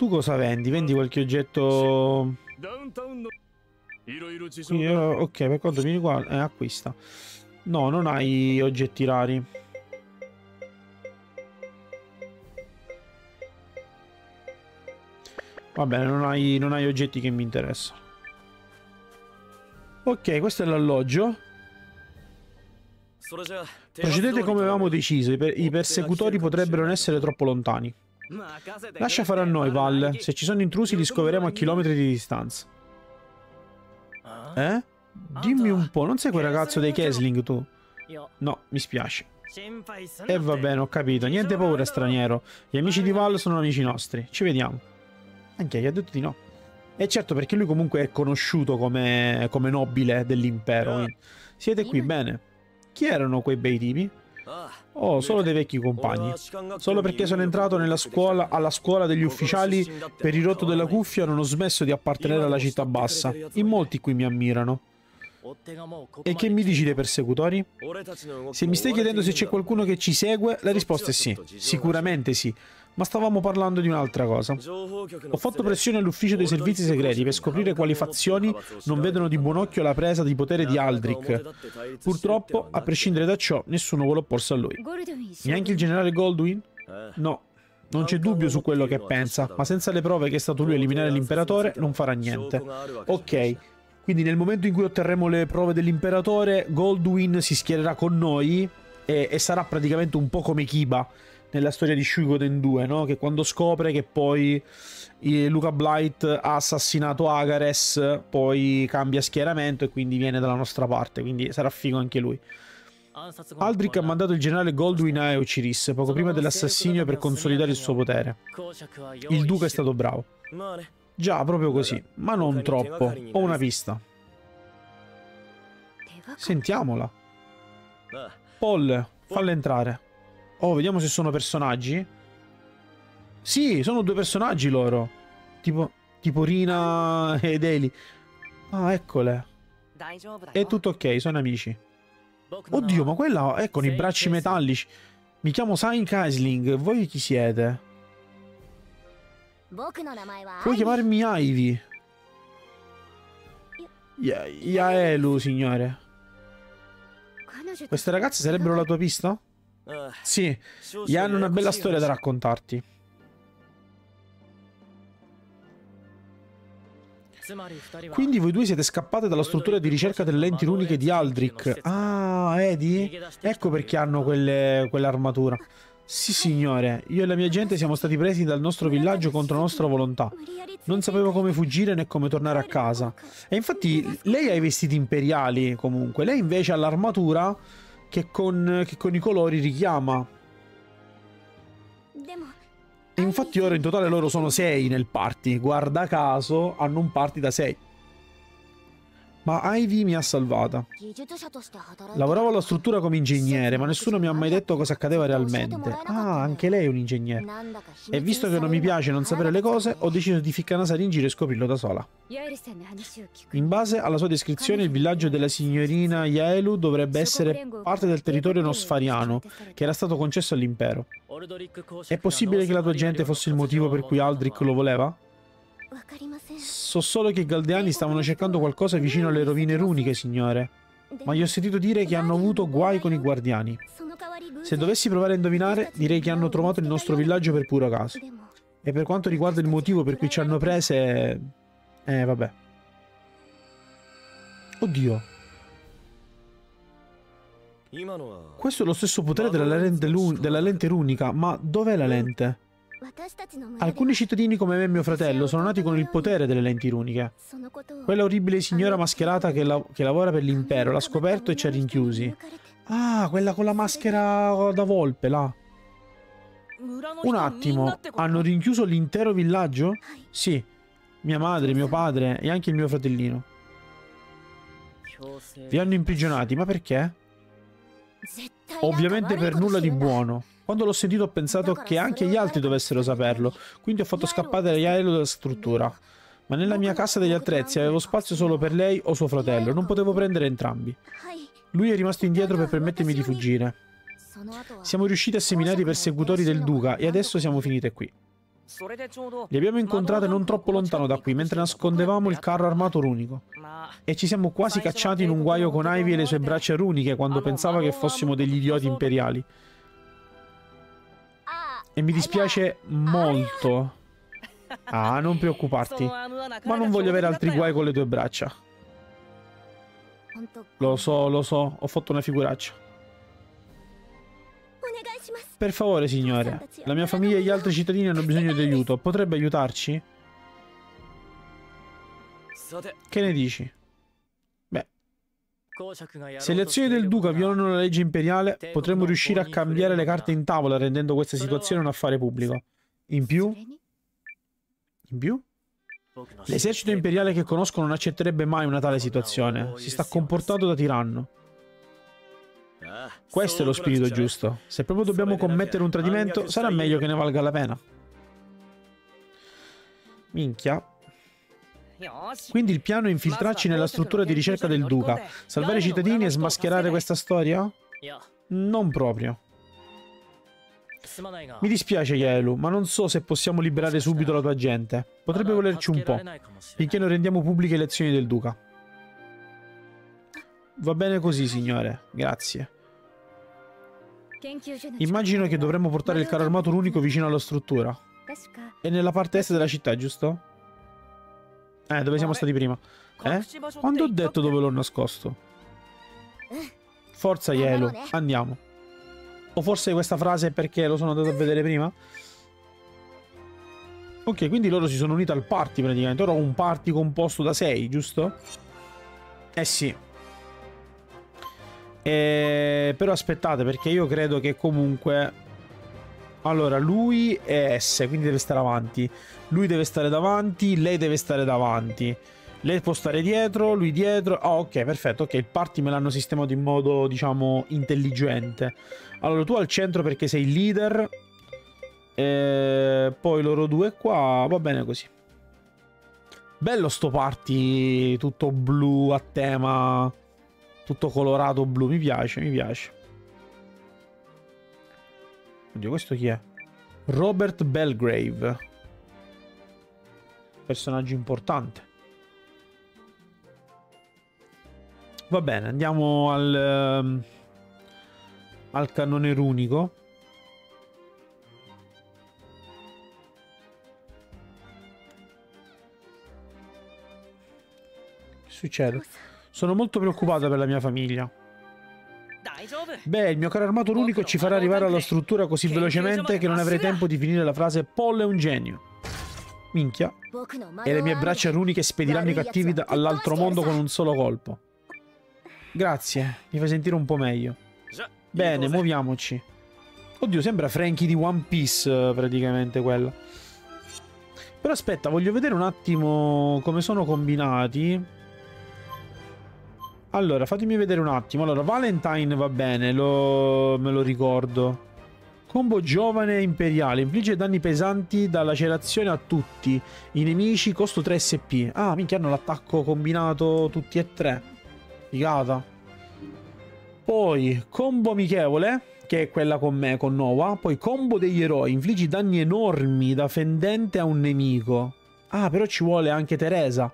Tu cosa vendi? Vendi qualche oggetto... Quindi, ok, per quanto mi riguarda... Eh, acquista. No, non hai oggetti rari. Va bene, non hai, non hai oggetti che mi interessano. Ok, questo è l'alloggio. Procedete come avevamo deciso, i, per i persecutori potrebbero non essere troppo lontani. Lascia fare a noi, Val. Se ci sono intrusi li scoveremo a chilometri di distanza. Eh? Dimmi un po', non sei quel ragazzo dei Kesling tu? No, mi spiace. E eh, va bene, ho capito. Niente paura, straniero. Gli amici di Val sono amici nostri. Ci vediamo. Anche gli ha detto di no. E certo, perché lui comunque è conosciuto come, come nobile dell'impero. Siete qui, bene. Chi erano quei bei tipi? Oh, solo dei vecchi compagni. Solo perché sono entrato scuola, alla scuola degli ufficiali per il rotto della cuffia non ho smesso di appartenere alla città bassa. In molti qui mi ammirano. E che mi dici dei persecutori? Se mi stai chiedendo se c'è qualcuno che ci segue, la risposta è sì. Sicuramente sì. Ma stavamo parlando di un'altra cosa. Ho fatto pressione all'ufficio dei servizi segreti per scoprire quali fazioni non vedono di buon occhio la presa di potere di Aldrich. Purtroppo, a prescindere da ciò, nessuno vuole opporsi a lui. Neanche il generale Goldwyn? No, non c'è dubbio su quello che pensa, ma senza le prove che è stato lui a eliminare l'imperatore non farà niente. Ok, quindi nel momento in cui otterremo le prove dell'imperatore, Goldwyn si schiererà con noi e, e sarà praticamente un po' come Kiba nella storia di Shugoden 2, no? Che quando scopre che poi Luca Blight ha assassinato Agares, poi cambia schieramento e quindi viene dalla nostra parte, quindi sarà figo anche lui. Aldrich ha mandato il generale Goldwyn a Euciris poco prima dell'assassinio per consolidare il suo potere. Il duca è stato bravo. Già, proprio così, ma non troppo. Ho una pista. Sentiamola. Paul, falla entrare. Oh, vediamo se sono personaggi. Sì, sono due personaggi loro. Tipo, tipo Rina ed Eli. Ah, eccole. È tutto ok, sono amici. Oddio, ma quella è con i bracci metallici. Mi chiamo Sain Kaisling. Voi chi siete? Puoi chiamarmi Ivy. Yaelu, signore. Queste ragazze sarebbero la tua pista? Sì, gli hanno una bella storia da raccontarti. Quindi voi due siete scappate dalla struttura di ricerca delle lenti runiche di Aldrich. Ah, vedi? Ecco perché hanno quell'armatura. Sì, signore. Io e la mia gente siamo stati presi dal nostro villaggio contro nostra volontà. Non sapevo come fuggire né come tornare a casa. E infatti lei ha i vestiti imperiali, comunque. Lei invece ha l'armatura che con, che con i colori richiama. E infatti ora in totale loro sono sei nel party. Guarda caso hanno un party da sei. Ma Ivy mi ha salvata. Lavoravo alla struttura come ingegnere, ma nessuno mi ha mai detto cosa accadeva realmente. Ah, anche lei è un ingegnere. E visto che non mi piace non sapere le cose, ho deciso di ficcare nasare in giro e scoprirlo da sola. In base alla sua descrizione, il villaggio della signorina Yaelu dovrebbe essere parte del territorio nosfariano, che era stato concesso all'impero. È possibile che la tua gente fosse il motivo per cui Aldrich lo voleva? So solo che i Galdeani stavano cercando qualcosa vicino alle rovine runiche, signore. Ma gli ho sentito dire che hanno avuto guai con i guardiani. Se dovessi provare a indovinare, direi che hanno trovato il nostro villaggio per puro caso. E per quanto riguarda il motivo per cui ci hanno prese... Eh, vabbè. Oddio. Questo è lo stesso potere della lente, della lente runica, ma dov'è la lente? Alcuni cittadini come me e mio fratello sono nati con il potere delle lenti runiche. Quella orribile signora mascherata che, la che lavora per l'impero l'ha scoperto e ci ha rinchiusi. Ah, quella con la maschera da volpe, là. Un attimo, hanno rinchiuso l'intero villaggio? Sì, mia madre, mio padre e anche il mio fratellino. Vi hanno imprigionati, ma perché? Ovviamente per nulla di buono. Quando l'ho sentito ho pensato che anche gli altri dovessero saperlo, quindi ho fatto scappare Yaelo dalla struttura. Ma nella mia cassa degli attrezzi avevo spazio solo per lei o suo fratello, non potevo prendere entrambi. Lui è rimasto indietro per permettermi di fuggire. Siamo riusciti a seminare i persecutori del duca e adesso siamo finite qui. Li abbiamo incontrate non troppo lontano da qui, mentre nascondevamo il carro armato runico. E ci siamo quasi cacciati in un guaio con Ivy e le sue braccia runiche quando pensava che fossimo degli idioti imperiali. E mi dispiace molto. Ah, non preoccuparti. Ma non voglio avere altri guai con le tue braccia. Lo so, lo so, ho fatto una figuraccia. Per favore, signore, la mia famiglia e gli altri cittadini hanno bisogno di aiuto. Potrebbe aiutarci? Che ne dici? Se le azioni del duca violano la legge imperiale, potremmo riuscire a cambiare le carte in tavola rendendo questa situazione un affare pubblico. In più... In più? L'esercito imperiale che conosco non accetterebbe mai una tale situazione. Si sta comportando da tiranno. Questo è lo spirito giusto. Se proprio dobbiamo commettere un tradimento, sarà meglio che ne valga la pena. Minchia. Quindi il piano è infiltrarci nella struttura di ricerca del duca, salvare i cittadini e smascherare questa storia? Non proprio. Mi dispiace Yaelu, ma non so se possiamo liberare subito la tua gente. Potrebbe volerci un po', finché non rendiamo pubbliche le azioni del duca. Va bene così, signore. Grazie. Immagino che dovremmo portare il carro armato unico vicino alla struttura. È nella parte est della città, giusto? Eh, dove siamo stati prima? Eh? Quando ho detto dove l'ho nascosto? Forza, Yelo. Andiamo. O forse questa frase è perché lo sono andato a vedere prima? Ok, quindi loro si sono uniti al party praticamente. Ora ho un party composto da 6, giusto? Eh sì. E... Però aspettate, perché io credo che comunque... Allora, lui è S, quindi deve stare avanti. Lui deve stare davanti, lei deve stare davanti. Lei può stare dietro, lui dietro. Ah, oh, ok, perfetto. Ok, il party me l'hanno sistemato in modo, diciamo, intelligente. Allora, tu al centro perché sei il leader. E poi loro due qua. Va bene così. Bello sto party tutto blu a tema tutto colorato blu, mi piace, mi piace. Oddio, questo chi è? Robert Belgrave. Personaggio importante. Va bene, andiamo al, um, al cannone runico. Che succede? Sono molto preoccupata per la mia famiglia. Beh, il mio caro armato unico ci farà arrivare alla struttura così velocemente che non avrei tempo di finire la frase Paul è un genio. Minchia. E le mie braccia runiche spediranno i cattivi all'altro mondo con un solo colpo. Grazie, mi fai sentire un po' meglio. Bene, muoviamoci. Oddio, sembra Frankie di One Piece praticamente quella. Però aspetta, voglio vedere un attimo come sono combinati. Allora, fatemi vedere un attimo. Allora, Valentine va bene, lo... me lo ricordo. Combo giovane imperiale. Infligge danni pesanti da lacerazione a tutti. I nemici, costo 3 SP. Ah, minchia, hanno l'attacco combinato tutti e tre. Figata. Poi, combo amichevole, che è quella con me, con Nova. Poi, combo degli eroi. Infliggi danni enormi da fendente a un nemico. Ah, però ci vuole anche Teresa.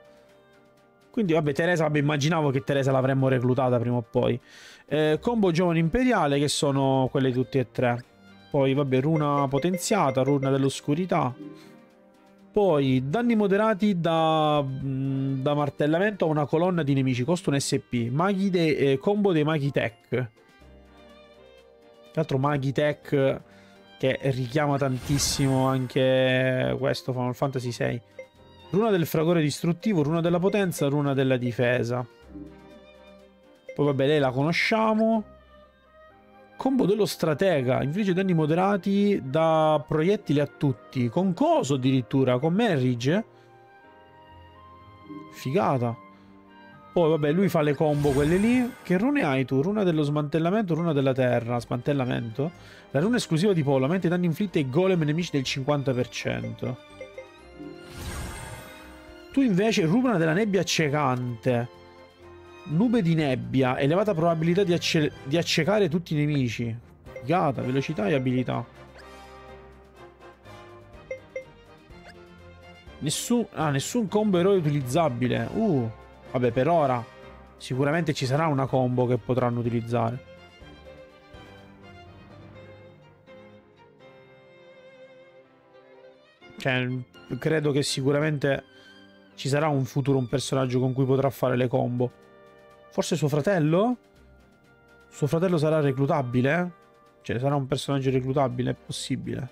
Quindi vabbè, Teresa, vabbè, immaginavo che Teresa l'avremmo reclutata prima o poi. Eh, combo giovane imperiale, che sono quelle tutte e tre. Poi vabbè, runa potenziata, runa dell'oscurità. Poi danni moderati da, mm, da, martellamento a una colonna di nemici, costo un SP. Maghi de, eh, combo dei maghi tech. Tra l'altro maghi tech che richiama tantissimo anche questo Final Fantasy VI. Runa del fragore distruttivo, runa della potenza, runa della difesa. Poi vabbè, lei la conosciamo. Combo dello stratega, infligge danni moderati da proiettili a tutti. Con coso addirittura, con Merridge. Figata. Poi vabbè, lui fa le combo quelle lì. Che rune hai tu? Runa dello smantellamento, runa della terra. Smantellamento. La runa esclusiva di Polo aumenta i danni inflitti ai golem nemici del 50%. Tu invece rubana della nebbia accecante. Nube di nebbia, elevata probabilità di, acce di accecare tutti i nemici. Figata, velocità e abilità. Nessun, ah, nessun combo eroe utilizzabile. Uh, vabbè, per ora sicuramente ci sarà una combo che potranno utilizzare. Cioè, credo che sicuramente ci sarà un futuro un personaggio con cui potrà fare le combo. Forse suo fratello? Suo fratello sarà reclutabile? Cioè, sarà un personaggio reclutabile? È possibile.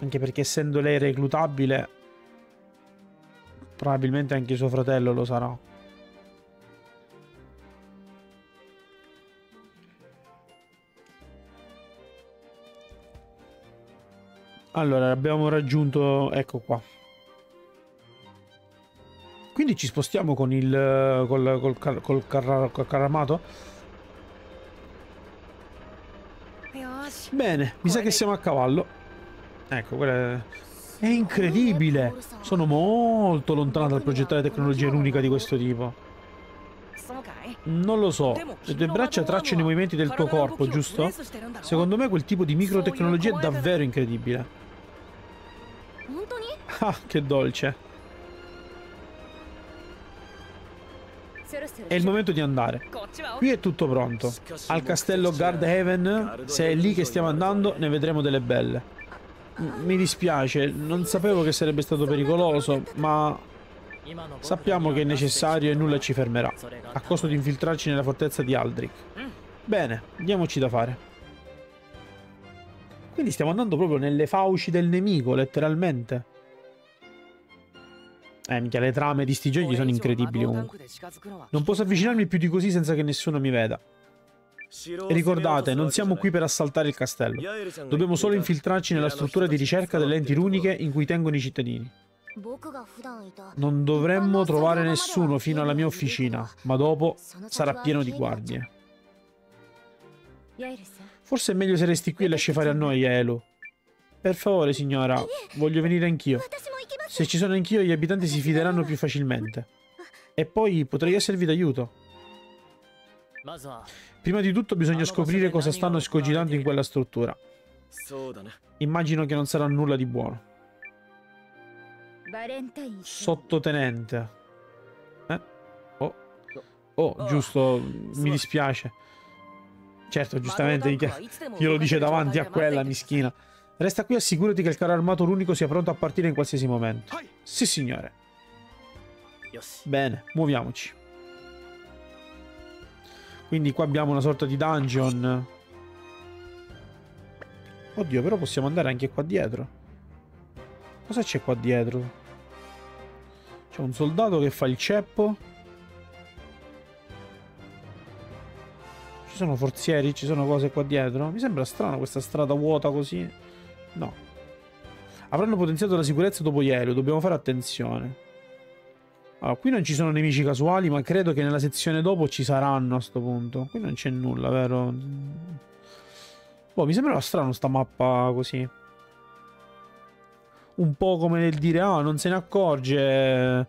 Anche perché essendo lei reclutabile, probabilmente anche suo fratello lo sarà. Allora, abbiamo raggiunto... Ecco qua. Quindi ci spostiamo con il... col, col, col, col, carra, col carramato? Bene, mi sa che siamo a cavallo. Ecco, quella è... È incredibile! Sono molto lontano dal progettare tecnologia unica di questo tipo. Non lo so. Le tue braccia tracciano i movimenti del tuo corpo, giusto? Secondo me quel tipo di microtecnologia è davvero incredibile. Ah, che dolce. È il momento di andare. Qui è tutto pronto. Al castello Guardhaven, se è lì che stiamo andando, ne vedremo delle belle. Mi dispiace, non sapevo che sarebbe stato pericoloso, ma sappiamo che è necessario e nulla ci fermerà, a costo di infiltrarci nella fortezza di Aldrich. Bene, diamoci da fare. Quindi stiamo andando proprio nelle fauci del nemico, letteralmente. Eh, mica, le trame di sti giochi sono incredibili comunque. Non posso avvicinarmi più di così senza che nessuno mi veda. E ricordate, non siamo qui per assaltare il castello. Dobbiamo solo infiltrarci nella struttura di ricerca delle enti runiche in cui tengono i cittadini. Non dovremmo trovare nessuno fino alla mia officina, ma dopo sarà pieno di guardie. Forse è meglio se resti qui e lasci fare a noi, Elu. Per favore, signora, voglio venire anch'io. Se ci sono anch'io, gli abitanti si fideranno più facilmente. E poi potrei esservi d'aiuto. Prima di tutto bisogna scoprire cosa stanno escogitando in quella struttura. Immagino che non sarà nulla di buono. Sottotenente. Eh? Oh. Oh, giusto, mi dispiace. Certo, giustamente, glielo dice davanti a quella mischina. Resta qui e assicurati che il carro armato unico sia pronto a partire in qualsiasi momento. Sì, signore. Bene, muoviamoci. Quindi qua abbiamo una sorta di dungeon. Oddio, però possiamo andare anche qua dietro. Cosa c'è qua dietro? C'è un soldato che fa il ceppo. Ci sono forzieri, ci sono cose qua dietro. Mi sembra strano questa strada vuota così. No. Avranno potenziato la sicurezza dopo ieri, dobbiamo fare attenzione. Allora, qui non ci sono nemici casuali, ma credo che nella sezione dopo ci saranno a sto punto. Qui non c'è nulla, vero? Boh, mi sembrava strano sta mappa così. Un po' come nel dire, ah, non se ne accorge,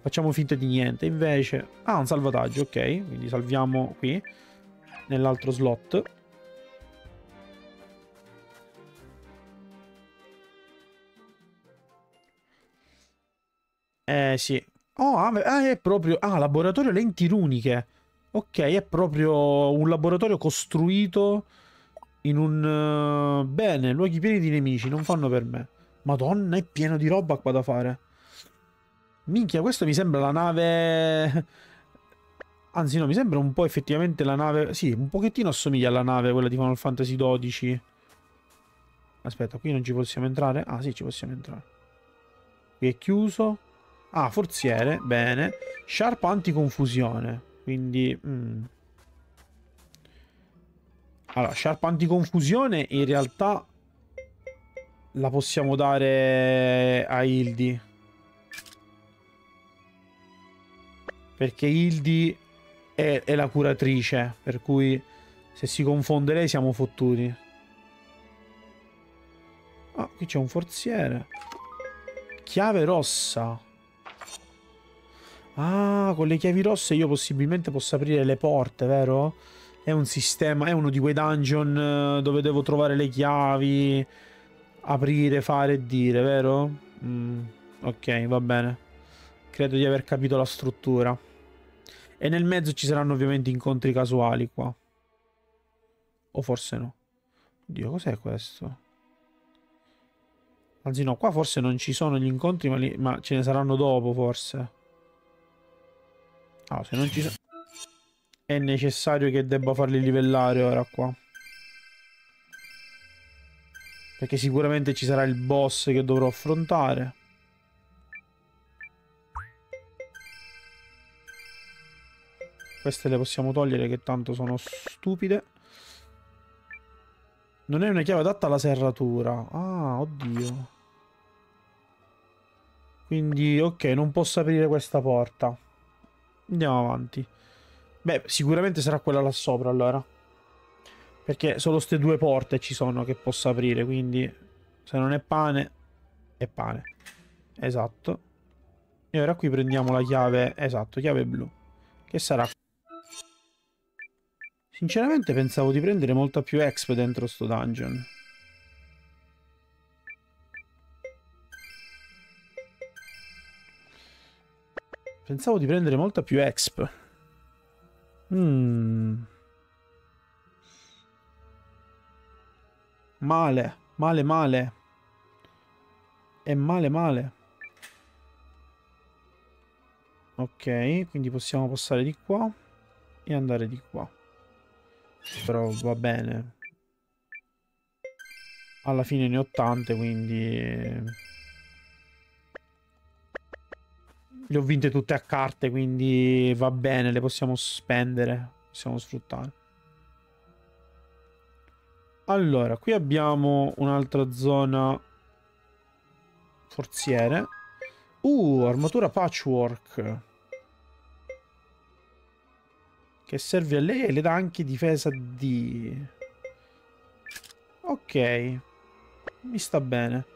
facciamo finta di niente. Invece, ah, un salvataggio, ok. Quindi salviamo qui, nell'altro slot. Eh sì, Oh, ah, ah, è proprio... Ah, laboratorio lenti runiche. Ok, è proprio un laboratorio costruito in un... Uh, bene, luoghi pieni di nemici, non fanno per me. Madonna, è pieno di roba qua da fare. Minchia, questo mi sembra la nave... Anzi no, mi sembra un po' effettivamente la nave... Sì, un pochettino assomiglia alla nave, quella di Final Fantasy XII. Aspetta, qui non ci possiamo entrare? Ah, sì, ci possiamo entrare. Qui è chiuso. Ah, forziere, bene. Sharp anticonfusione. Quindi... Mm. Allora, Sharp anticonfusione in realtà la possiamo dare a Hildi. Perché Hildi è, è la curatrice, per cui se si confonde lei siamo fottuti. Ah, qui c'è un forziere. Chiave rossa. Ah, con le chiavi rosse io possibilmente posso aprire le porte, vero? È un sistema, è uno di quei dungeon eh, dove devo trovare le chiavi. aprire, fare e dire, vero? Mm, ok, va bene. Credo di aver capito la struttura. E nel mezzo ci saranno ovviamente incontri casuali qua. O forse no. Oddio, cos'è questo? Anzi no, qua forse non ci sono gli incontri, ma, li, ma ce ne saranno dopo forse. Ah, se non ci sono... È necessario che debba farli livellare ora qua. Perché sicuramente ci sarà il boss che dovrò affrontare. Queste le possiamo togliere che tanto sono stupide. Non è una chiave adatta alla serratura. Ah, oddio. Quindi, ok, non posso aprire questa porta. Andiamo avanti. Beh, sicuramente sarà quella là sopra allora. Perché solo queste due porte ci sono che posso aprire, quindi se non è pane, è pane. Esatto. E ora qui prendiamo la chiave, esatto, chiave blu. Che sarà Sinceramente pensavo di prendere molta più exp dentro sto dungeon. Pensavo di prendere molta più exp. Mmm. Male, male, male. È male, male. Ok, quindi possiamo passare di qua e andare di qua. Però va bene. Alla fine ne ho tante, quindi... Le ho vinte tutte a carte, quindi va bene, le possiamo spendere, possiamo sfruttare. Allora, qui abbiamo un'altra zona forziere. Uh, armatura patchwork che serve a lei e le dà anche difesa di... Ok, mi sta bene.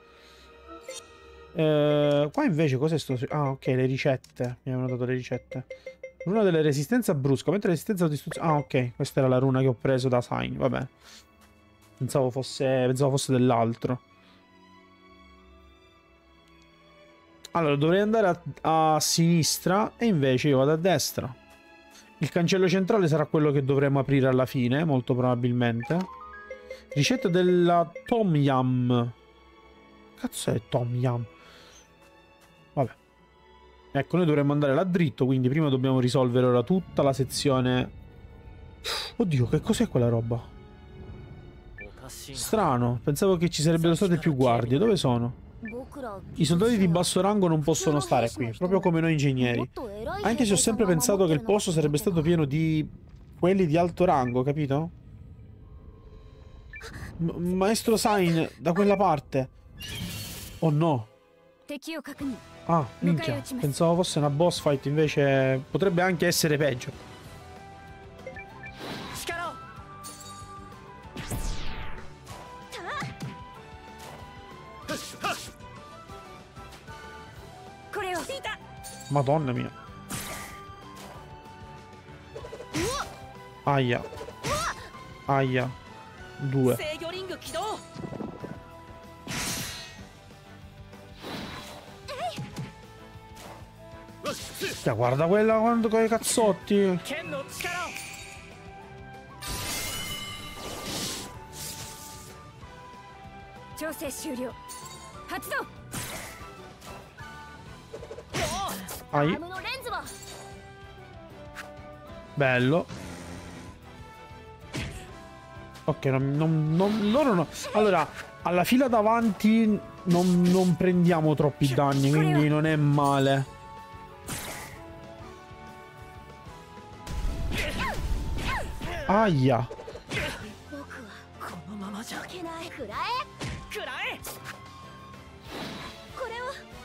Eh, qua invece cos'è sto... Ah, ok, le ricette. Mi avevano dato le ricette. Runa delle resistenza brusca, mentre resistenza distruzione... Ah, ok, questa era la runa che ho preso da Sign, vabbè. Pensavo fosse, pensavo fosse dell'altro. Allora, dovrei andare a, a sinistra e invece io vado a destra. Il cancello centrale sarà quello che dovremo aprire alla fine, molto probabilmente. Ricetta della Tom Yum. Cazzo è Tom Yum? Vabbè. Ecco, noi dovremmo andare là dritto, quindi prima dobbiamo risolvere ora tutta la sezione... Oddio, che cos'è quella roba? Strano, pensavo che ci sarebbero state più guardie. Dove sono? I soldati di basso rango non possono stare qui, proprio come noi ingegneri. Anche se ho sempre pensato che il posto sarebbe stato pieno di quelli di alto rango, capito? Maestro Sain, da quella parte. Oh no. Ah, minchia. Pensavo fosse una boss fight, invece potrebbe anche essere peggio. Madonna mia. Aia. Aia. Due. Cioè, guarda quella quando con i cazzotti. Ai. Bello. Ok, non, non, non, loro no. Allora, alla fila davanti non, non prendiamo troppi danni, quindi non è male. Aia.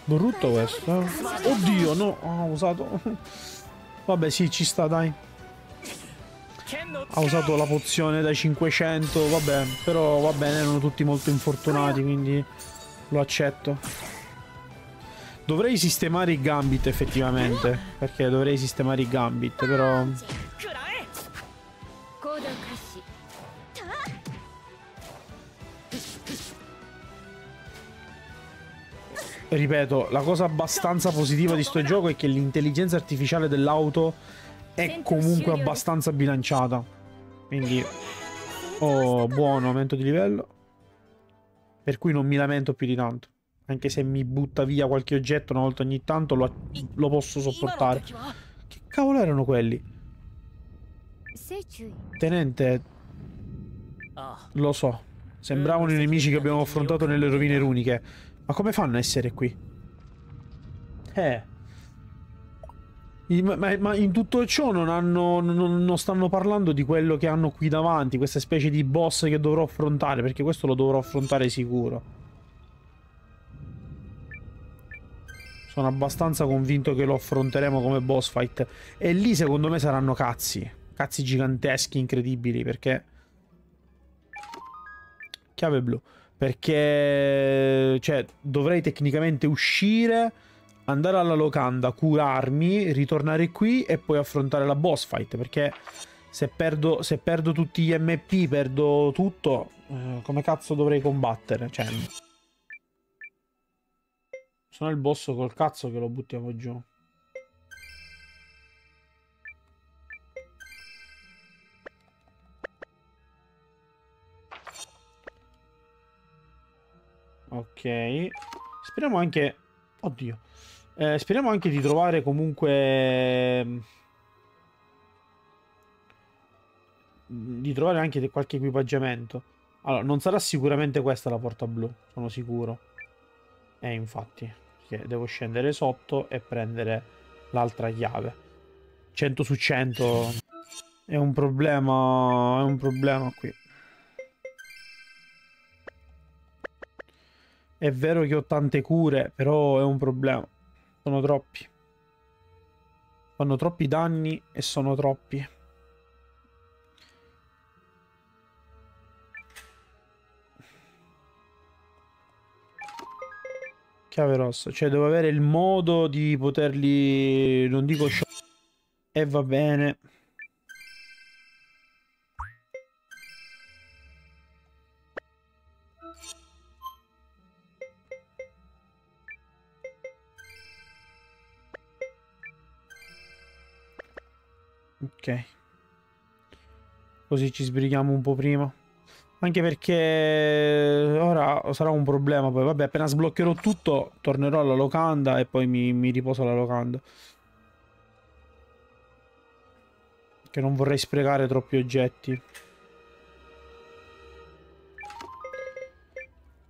Brutto questo. Oddio, no, ho usato... Vabbè, sì, ci sta, dai. Ha usato la pozione da 500, vabbè, però va bene, erano tutti molto infortunati, quindi lo accetto. Dovrei sistemare i gambit effettivamente, perché dovrei sistemare i gambit, però... ripeto, la cosa abbastanza positiva di sto gioco è che l'intelligenza artificiale dell'auto è comunque abbastanza bilanciata. Quindi, oh, buono, aumento di livello. Per cui non mi lamento più di tanto. Anche se mi butta via qualche oggetto una volta ogni tanto, lo, lo posso sopportare. Che cavolo erano quelli? Tenente, lo so. Sembravano i nemici che abbiamo affrontato nelle rovine runiche. Ma come fanno a essere qui? Eh. Ma, ma, in tutto ciò non, hanno, non, non, stanno parlando di quello che hanno qui davanti, questa specie di boss che dovrò affrontare, perché questo lo dovrò affrontare sicuro. Sono abbastanza convinto che lo affronteremo come boss fight. E lì secondo me saranno cazzi. Cazzi giganteschi, incredibili, perché... Chiave blu. Perché, cioè, dovrei tecnicamente uscire, andare alla locanda, curarmi, ritornare qui e poi affrontare la boss fight. Perché se perdo, se perdo tutti gli MP, perdo tutto, eh, come cazzo dovrei combattere? Cioè, sono il boss col cazzo che lo buttiamo giù. Ok. Speriamo anche... Oddio. Eh, speriamo anche di trovare comunque... Mm, di trovare anche qualche equipaggiamento. Allora, non sarà sicuramente questa la porta blu, sono sicuro. Eh, infatti, devo scendere sotto e prendere l'altra chiave. 100 su 100 è un problema, è un problema qui. È vero che ho tante cure, però è un problema. Sono troppi. Fanno troppi danni e sono troppi. Chiave rossa. Cioè, devo avere il modo di poterli... Non dico... E va bene. Così ci sbrighiamo un po' prima. Anche perché ora sarà un problema poi. Vabbè, appena sbloccherò tutto, tornerò alla locanda e poi mi, mi riposo alla locanda. Che non vorrei sprecare troppi oggetti.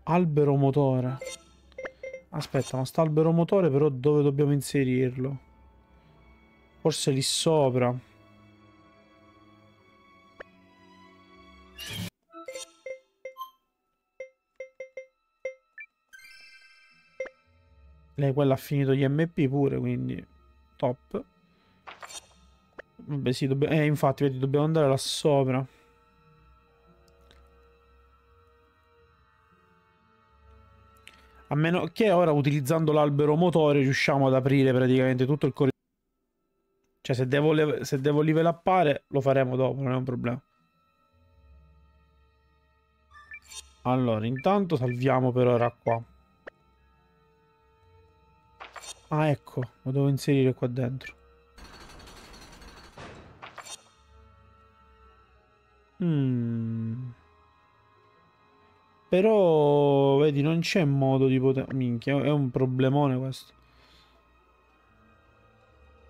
Albero motore. Aspetta, ma sta albero motore però dove dobbiamo inserirlo? Forse lì sopra. Lei quella ha finito gli MP pure, quindi top. Vabbè sì, dobbiamo... Eh, infatti, vedi, dobbiamo andare là sopra. A meno che ora, utilizzando l'albero motore, riusciamo ad aprire praticamente tutto il corridoio. Cioè, se devo, se devo livelappare, lo faremo dopo, non è un problema. Allora, intanto salviamo per ora qua. Ah, ecco, lo devo inserire qua dentro. Mm. Però, vedi, non c'è modo di poter... Minchia, è un problemone questo.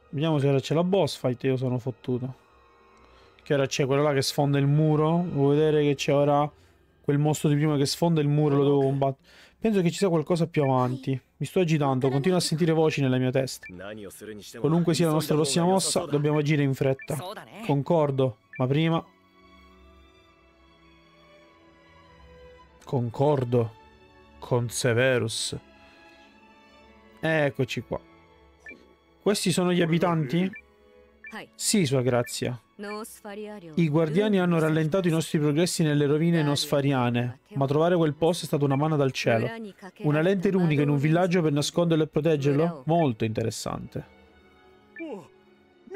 Vediamo se ora c'è la boss fight, io sono fottuto. Che ora c'è quella là che sfonda il muro. Vuoi vedere che c'è ora quel mostro di prima che sfonda il muro, lo devo combattere. Penso che ci sia qualcosa più avanti. Mi sto agitando, continuo a sentire voci nella mia testa. Qualunque sia la nostra prossima mossa, dobbiamo agire in fretta. Concordo, ma prima... Concordo. Con Severus. Eccoci qua. Questi sono gli abitanti? Sì, sua grazia. I guardiani hanno rallentato i nostri progressi nelle rovine nosfariane, ma trovare quel posto è stata una mano dal cielo. Una lente runica in un villaggio per nasconderlo e proteggerlo? Molto interessante.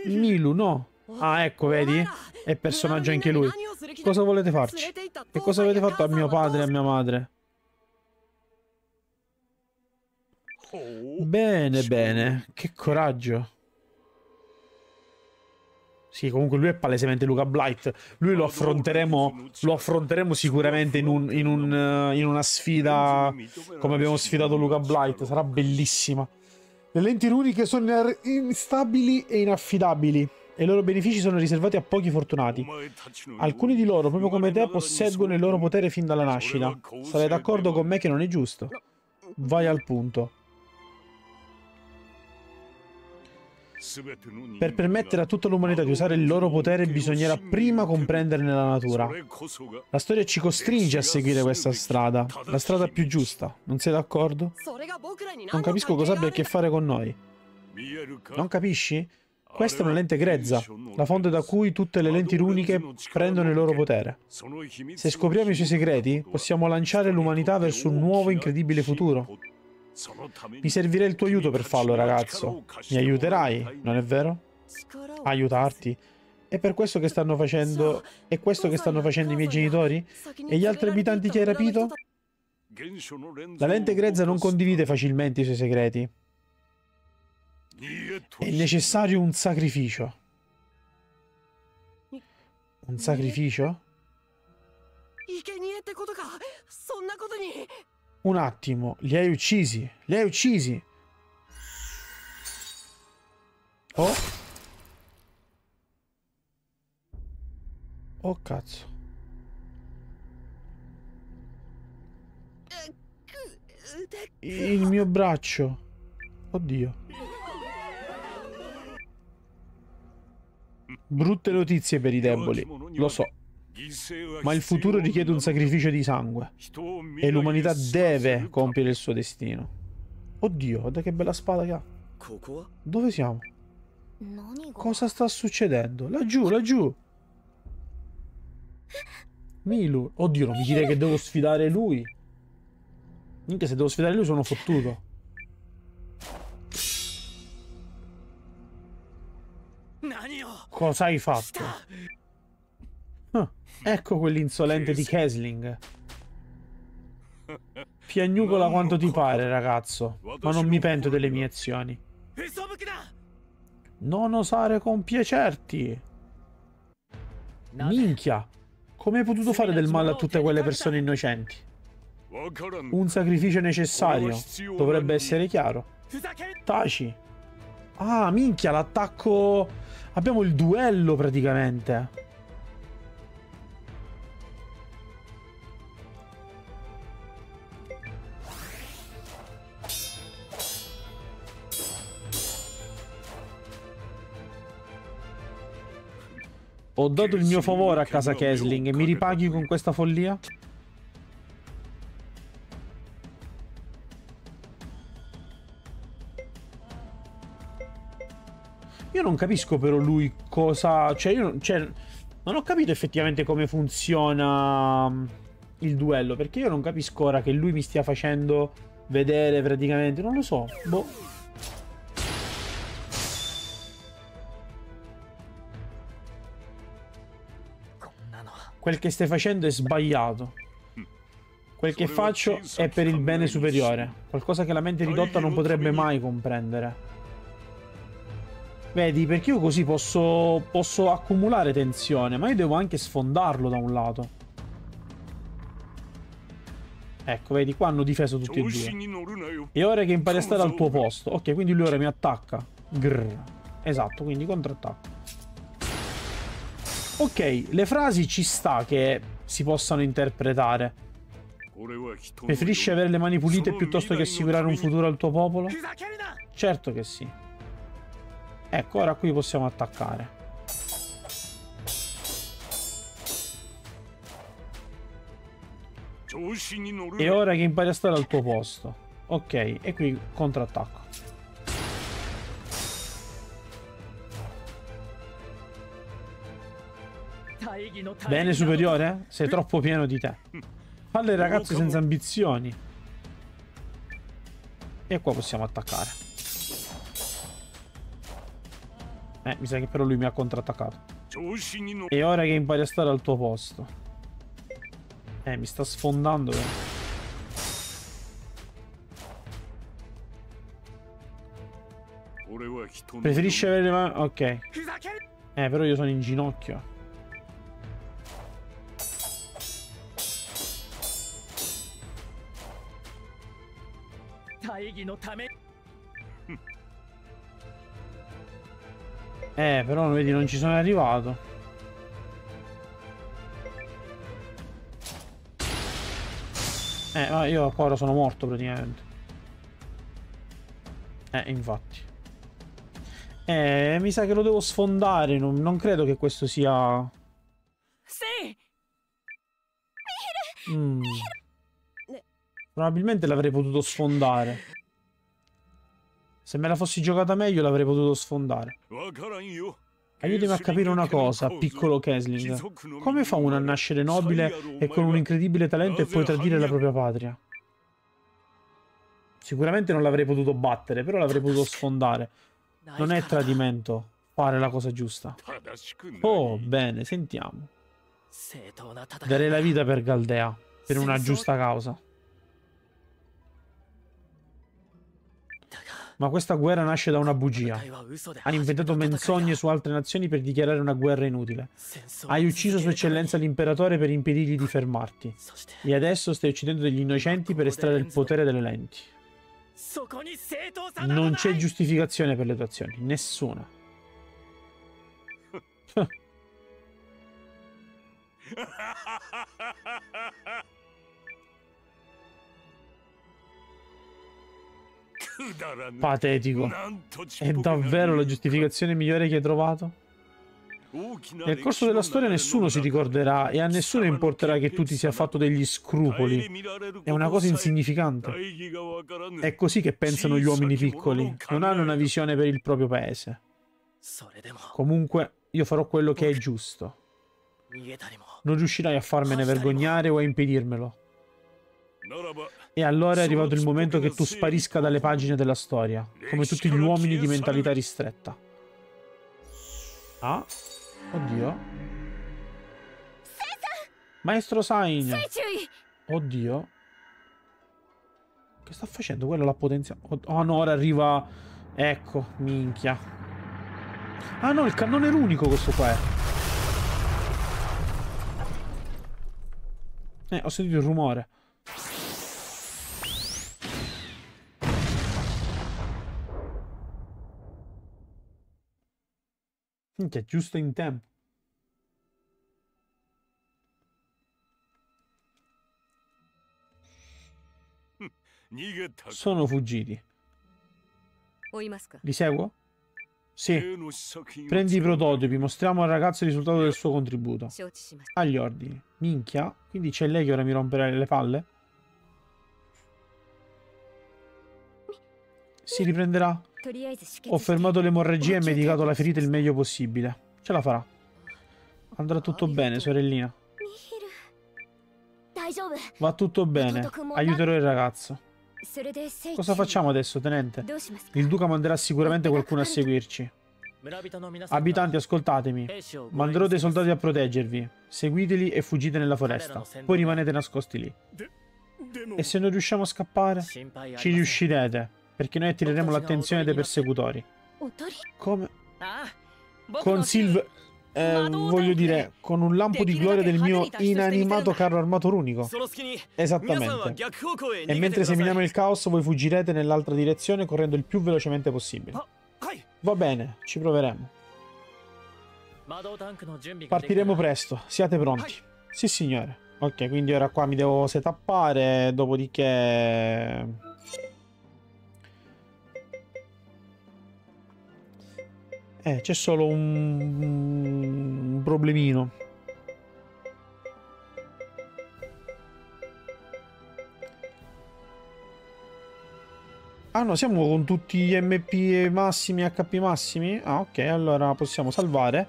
Milu, no. Ah, ecco, vedi? È personaggio anche lui. Cosa volete farci? Che cosa avete fatto a mio padre e a mia madre? Bene, bene. Che coraggio. Sì, comunque lui è palesemente Luca Blight. Lui lo affronteremo, lo affronteremo sicuramente in, un, in, un, uh, in una sfida come abbiamo sfidato Luca Blight. Sarà bellissima. Le lenti runiche sono instabili e inaffidabili e i loro benefici sono riservati a pochi fortunati. Alcuni di loro, proprio come te, posseggono il loro potere fin dalla nascita. Sarai d'accordo con me che non è giusto? Vai al punto. Per permettere a tutta l'umanità di usare il loro potere bisognerà prima comprenderne la natura. La storia ci costringe a seguire questa strada, la strada più giusta. Non sei d'accordo? Non capisco cosa abbia a che fare con noi. Non capisci? Questa è una lente grezza, la fonte da cui tutte le lenti runiche prendono il loro potere. Se scopriamo i suoi segreti, possiamo lanciare l'umanità verso un nuovo incredibile futuro. Mi servirà il tuo aiuto per farlo, ragazzo. Mi aiuterai, non è vero? Aiutarti. È per questo che stanno facendo... È questo che stanno facendo i miei genitori? E gli altri abitanti che hai rapito? La lente grezza non condivide facilmente i suoi segreti. È necessario un sacrificio. Un sacrificio? Un attimo, li hai uccisi, li hai uccisi. Oh. Oh cazzo. Il mio braccio. Oddio. Brutte notizie per i deboli, lo so. Ma il futuro richiede un sacrificio di sangue. E l'umanità deve compiere il suo destino. Oddio, guarda che bella spada che ha. Dove siamo? Cosa sta succedendo? Laggiù, laggiù. Milu. Oddio, non mi dire che devo sfidare lui. Minchia, se devo sfidare lui sono fottuto. Cosa hai fatto? Ecco quell'insolente di Kesling. Piagnucola quanto ti pare, ragazzo. Ma non mi pento delle mie azioni. Non osare compiacerti. Minchia. Come hai potuto fare del male a tutte quelle persone innocenti? Un sacrificio necessario. Dovrebbe essere chiaro. Taci. Ah, minchia, l'attacco... Abbiamo il duello praticamente. Ho dato il mio favore a casa Kesling e mi ripaghi con questa follia? Io non capisco però lui cosa... Cioè, io cioè, non ho capito effettivamente come funziona mm, il duello, perché io non capisco ora che lui mi stia facendo vedere praticamente... Non lo so, boh. Quel che stai facendo è sbagliato. Quel che faccio è per il bene superiore. Qualcosa che la mente ridotta non potrebbe mai comprendere. Vedi, perché io così posso, posso accumulare tensione, ma io devo anche sfondarlo da un lato. Ecco, vedi, qua hanno difeso tutti e due. E ora che impari a stare al tuo posto. Ok, quindi lui ora mi attacca. Grrr. Esatto, quindi contrattacco. Ok, le frasi ci sta che si possano interpretare. Preferisci avere le mani pulite piuttosto che assicurare un futuro al tuo popolo? Certo che sì. Ecco, ora qui possiamo attaccare. E ora che impari a stare al tuo posto. Ok, e qui contrattacco. Bene superiore? Sei troppo pieno di te. Falle ragazze senza ambizioni. E qua possiamo attaccare. Eh, mi sa che però lui mi ha contrattaccato. E ora che impari a stare al tuo posto. Eh, mi sta sfondando. Eh. Preferisce avere le mani... Ok. Eh, però io sono in ginocchio. Eh, però vedi, non ci sono arrivato. Eh, ma io qua ora sono morto praticamente. Eh, infatti. Eh, mi sa che lo devo sfondare. Non, non credo che questo sia... Sì! Mm. Probabilmente l'avrei potuto sfondare. Se me la fossi giocata meglio l'avrei potuto sfondare. Aiutami a capire una cosa, piccolo Kesling. Come fa uno a nascere nobile e con un incredibile talento e poi tradire la propria patria? Sicuramente non l'avrei potuto battere, però l'avrei potuto sfondare. Non è tradimento fare la cosa giusta. Oh, bene, sentiamo. Darei la vita per Galdea, per una giusta causa. Ma questa guerra nasce da una bugia. Hai inventato menzogne su altre nazioni per dichiarare una guerra inutile. Hai ucciso Sua Eccellenza l'Imperatore per impedirgli di fermarti. E adesso stai uccidendo degli innocenti per estrarre il potere delle lenti. Non c'è giustificazione per le tue azioni. Nessuna. Patetico. È davvero la giustificazione migliore che hai trovato? Nel corso della storia nessuno si ricorderà e a nessuno importerà che tu ti sia fatto degli scrupoli. È una cosa insignificante. È così che pensano gli uomini piccoli. Non hanno una visione per il proprio paese. Comunque, io farò quello che è giusto. Non riuscirai a farmene vergognare o a impedirmelo. E allora è arrivato il momento che tu sparisca dalle pagine della storia, come tutti gli uomini di mentalità ristretta. Ah, oddio. Maestro Sain. Oddio. Che sta facendo? Quello l'ha potenziato. Oh no, ora arriva... Ecco, minchia. Ah no, il cannone unico questo qua è. Eh, ho sentito il rumore. Minchia, giusto in tempo. Sono fuggiti. Li seguo? Sì. Prendi i prototipi, mostriamo al ragazzo il risultato del suo contributo. Agli ordini. Minchia, quindi c'è lei che ora mi romperà le palle? Si riprenderà? Ho fermato l'emorragia e medicato la ferita il meglio possibile. Ce la farà. Andrà tutto bene, sorellina. Va tutto bene. Aiuterò il ragazzo. Cosa facciamo adesso, tenente? Il duca manderà sicuramente qualcuno a seguirci. Abitanti, ascoltatemi. Manderò dei soldati a proteggervi. Seguiteli e fuggite nella foresta. Poi rimanete nascosti lì. E se non riusciamo a scappare? Ci riuscirete. Perché noi attireremo l'attenzione dei persecutori. Come? Con Silv... Eh, voglio dire, con un lampo di gloria del mio inanimato carro armato runico. Esattamente. E mentre seminiamo il caos, voi fuggirete nell'altra direzione correndo il più velocemente possibile. Va bene, ci proveremo. Partiremo presto, siate pronti. Sì, signore. Ok, quindi ora qua mi devo setappare, dopodiché... Eh, c'è solo un... un problemino. Ah no, siamo con tutti gli MP massimi HP massimi? Ah ok, allora possiamo salvare.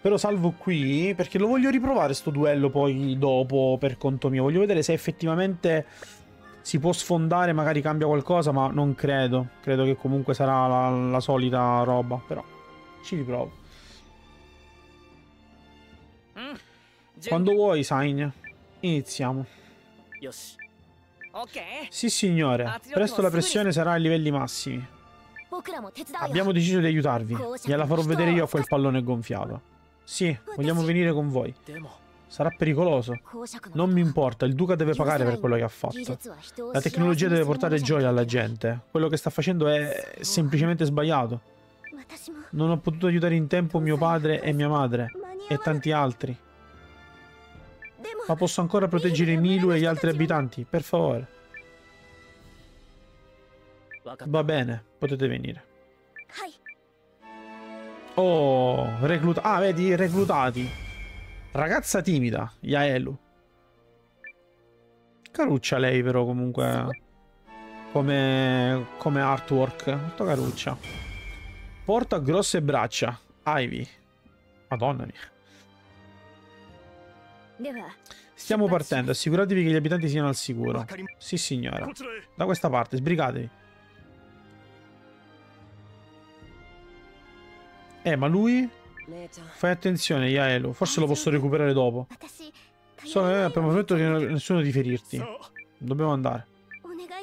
Però salvo qui, perché lo voglio riprovare sto duello poi dopo per conto mio. Voglio vedere se effettivamente si può sfondare, magari cambia qualcosa, ma non credo. Credo che comunque sarà la, la solita roba, però. Ci riprovo. Mm. Quando vuoi, Sain. Iniziamo. Sì, signore. Presto la pressione sarà ai livelli massimi. Abbiamo deciso di aiutarvi. Gliela farò vedere io a quel pallone gonfiato. Sì, vogliamo venire con voi. Sarà pericoloso. Non mi importa, il duca deve pagare per quello che ha fatto. La tecnologia deve portare gioia alla gente. Quello che sta facendo è semplicemente sbagliato. Non ho potuto aiutare in tempo mio padre e mia madre. E tanti altri. Ma posso ancora proteggere Milu e gli altri abitanti, per favore. Va bene, potete venire. Oh, reclutati. Ah, vedi, reclutati. Ragazza timida, Yaelu. Caruccia lei però comunque. Come, come artwork. Molto caruccia. Porta grosse braccia. Ivy. Madonna mia. Stiamo partendo, assicuratevi che gli abitanti siano al sicuro. Sì signora. Da questa parte, sbrigatevi. Eh, ma lui? Fai attenzione, Yaelu. Forse lo posso recuperare dopo. So che eh, abbiamo prometto che nessuno di ferirti. Dobbiamo andare.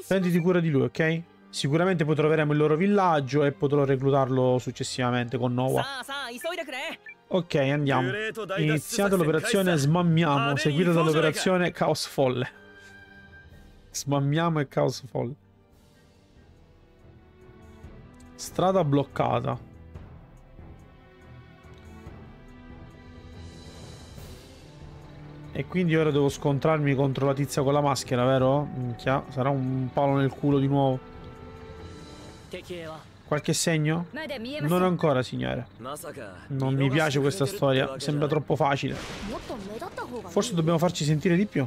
Prenditi cura di lui, ok? Sicuramente poi troveremo il loro villaggio e potrò reclutarlo successivamente con Noah. Ok, andiamo. Iniziate l'operazione Smammiamo, seguita dall'operazione Caos Folle. Smammiamo e Caos Folle. Strada bloccata. E quindi ora devo scontrarmi contro la tizia con la maschera, vero? Minchia, sarà un palo nel culo di nuovo. Qualche segno? Non ancora, signore. Non mi piace questa storia, sembra troppo facile. Forse dobbiamo farci sentire di più.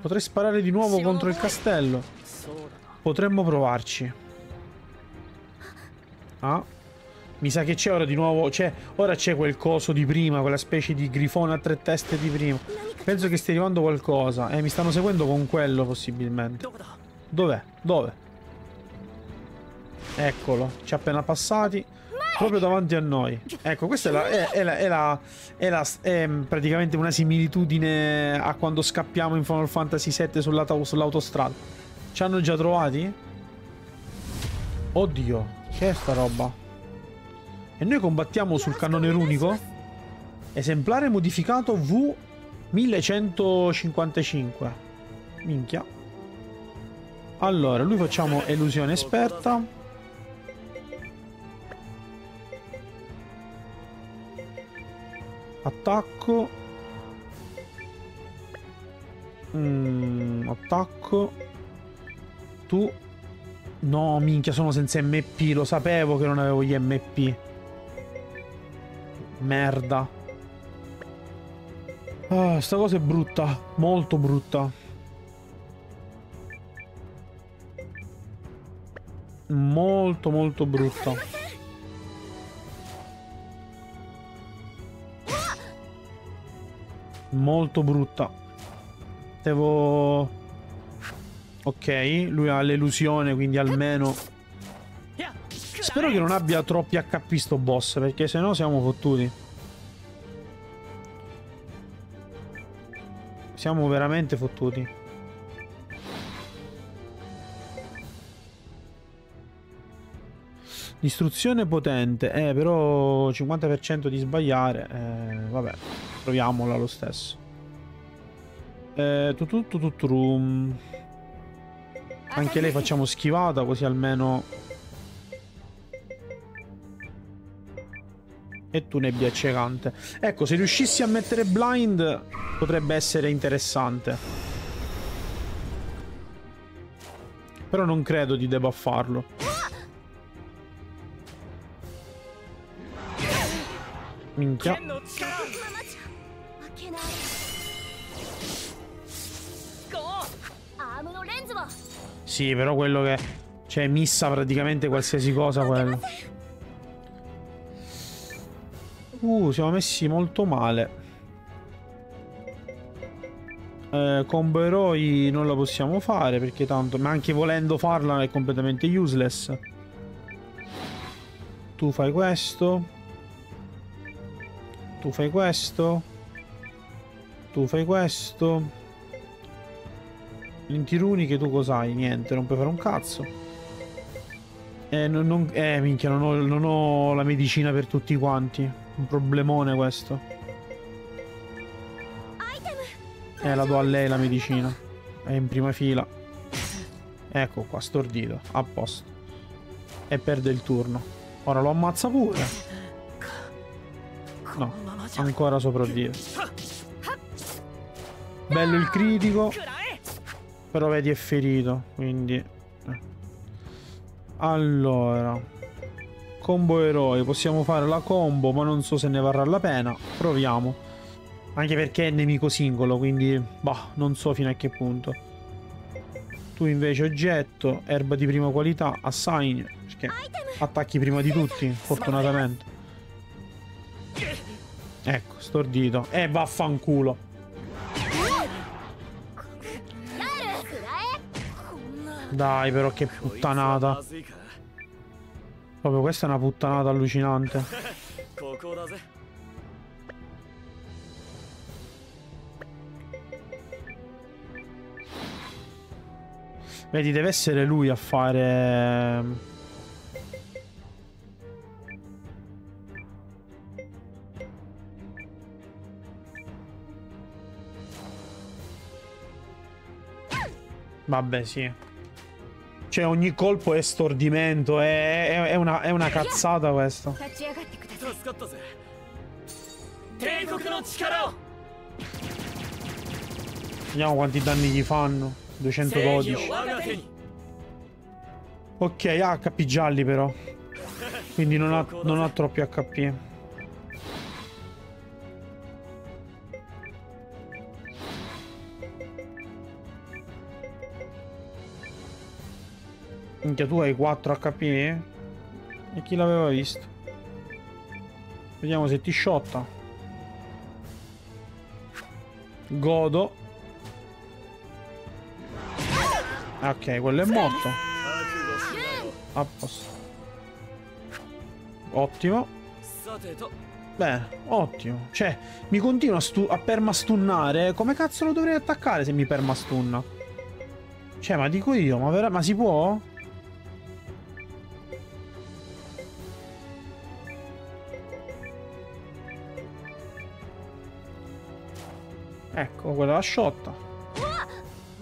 Potrei sparare di nuovo contro il castello. Potremmo provarci. Ah. Mi sa che c'è ora di nuovo... C'è, ora c'è quel coso di prima, quella specie di grifone a tre teste di prima. Penso che stia arrivando qualcosa. Eh, mi stanno seguendo con quello, possibilmente. Dov'è? Dove? Eccolo, ci ha appena passati. Proprio davanti a noi. Ecco, questa è, la, è, è, la, è, la, è, la, è praticamente una similitudine a quando scappiamo in Final Fantasy VII sull'autostrada. Ci hanno già trovati? Oddio, che è sta roba? E noi combattiamo sul cannone runico? Esemplare modificato V1155. Minchia. Allora, lui facciamo elusione esperta. Attacco. Mm, attacco. Tu. No, minchia, sono senza MP. Lo sapevo che non avevo gli MP. Merda. Ah, sta cosa è brutta. Molto brutta. Molto, molto brutta. Molto brutta. Devo... Ok, lui ha l'elusione, quindi almeno... Spero che non abbia troppi HP sto boss, perché sennò siamo fottuti. Siamo veramente fottuti. Distruzione potente, eh, però 50% di sbagliare, eh, vabbè, proviamola lo stesso. Eh, Anche lei facciamo schivata, così almeno... E tu nebbia accecante. Ecco, se riuscissi a mettere blind potrebbe essere interessante. Però non credo di debba farlo. Minchia. Sì, però quello che... Cioè, missa praticamente qualsiasi cosa quello. Uh, siamo messi molto male. Eh, combo eroi non la possiamo fare perché tanto... Ma anche volendo farla è completamente useless. Tu fai questo. Tu fai questo. Tu fai questo. Linti runiche tu cos'hai? Niente, non puoi fare un cazzo. Eh, non, non, eh minchia, non ho, non ho la medicina per tutti quanti. Un problemone questo. Eh, la do a lei la medicina. È in prima fila. Ecco qua, stordito. A posto. E perde il turno. Ora lo ammazza pure. No, ancora sopravvive. Bello il critico. Però vedi è ferito, quindi... Eh. Allora... Combo eroi, possiamo fare la combo, ma non so se ne varrà la pena. Proviamo. Anche perché è nemico singolo, quindi... Bah, non so fino a che punto. Tu invece oggetto, erba di prima qualità, assign, perché attacchi prima di tutti, fortunatamente. Ecco, stordito. E eh, vaffanculo. Dai, però che puttanata. Proprio questa è una puttanata allucinante. Vedi, deve essere lui a fare... Vabbè, sì. Cioè, ogni colpo è stordimento. È, è, è, una, è una cazzata questo. Vediamo quanti danni gli fanno. 212. Ok, ha HP gialli però. Quindi non ha, non ha troppi HP. Minchia, tu hai 4 HP? E chi l'aveva visto? Vediamo se ti shotta. Godo. Ok, quello è morto. A posto. Ottimo. Bene, ottimo. Cioè, mi continua a, a permastunnare. Come cazzo lo dovrei attaccare se mi permastunna? Cioè, ma dico io, ma, ma si può? Ecco, quella la sciotta.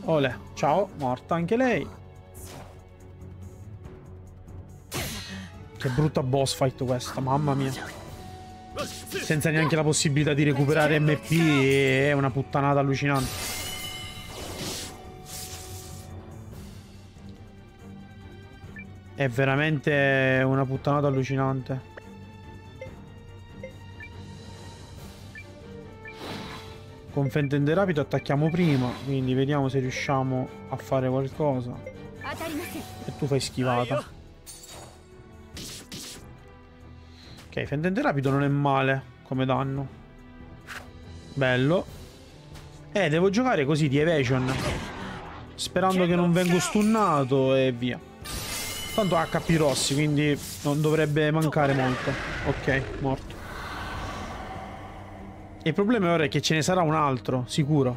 Ole, ciao, morta anche lei. Che brutta boss fight questa, mamma mia. Senza neanche la possibilità di recuperare MP è una puttanata allucinante. È veramente una puttanata allucinante. Con fendente rapido attacchiamo prima, quindi vediamo se riusciamo a fare qualcosa. E tu fai schivata. Ok, fendente rapido non è male come danno. Bello. Eh, devo giocare così di evasion. Sperando che non vengo stunnato e via. Tanto ha HP rossi, quindi non dovrebbe mancare molto. Ok, morto. Il problema ora è che ce ne sarà un altro, sicuro.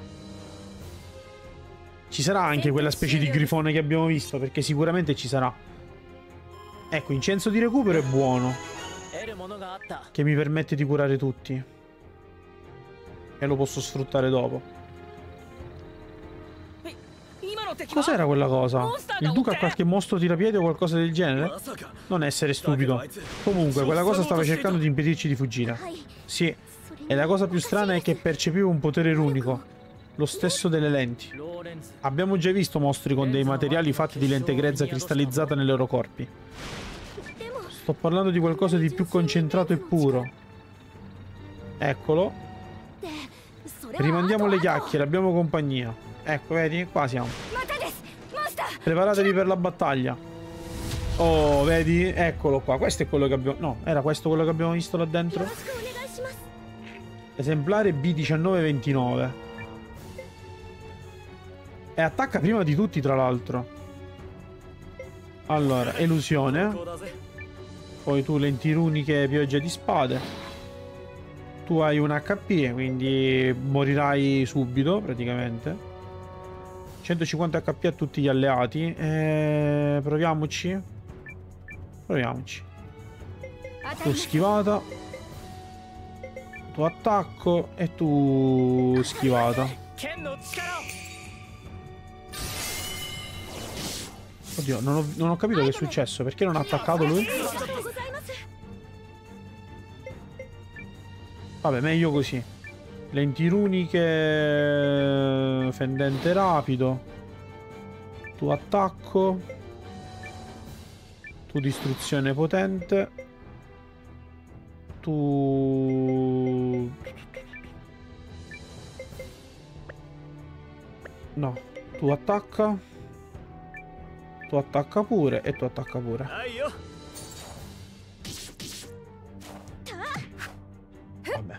Ci sarà anche quella specie di grifone che abbiamo visto, perché sicuramente ci sarà. Ecco, incenso di recupero è buono. Che mi permette di curare tutti. E lo posso sfruttare dopo. Cos'era quella cosa? Il duca ha qualche mostro tirapiede o qualcosa del genere? Non essere stupido. Comunque, quella cosa stava cercando di impedirci di fuggire. Sì, e la cosa più strana è che percepivo un potere unico, lo stesso delle lenti. Abbiamo già visto mostri con dei materiali fatti di lente grezza cristallizzata nei loro corpi. Sto parlando di qualcosa di più concentrato e puro. Eccolo. Rimandiamo le chiacchiere, abbiamo compagnia. Ecco, vedi? Qua siamo. Preparatevi per la battaglia. Oh, vedi? Eccolo qua. Questo è quello che abbiamo... No, era questo quello che abbiamo visto là dentro? Esemplare B1929. E attacca prima di tutti, tra l'altro. Allora, elusione. Poi tu lenti runiche pioggia di spade. Tu hai un HP, quindi morirai subito, praticamente. 150 HP a tutti gli alleati. E... Proviamoci. Proviamoci. Tu schivata. Tu attacco e tu schivata. Oddio, non ho, non ho capito che è successo. Perché non ha attaccato lui? Vabbè, meglio così. Lenti runiche. Fendente rapido. Tu attacco. Tu distruzione potente. Tu... No. Tu attacca. Tu attacca pure e tu attacca pure. Vabbè.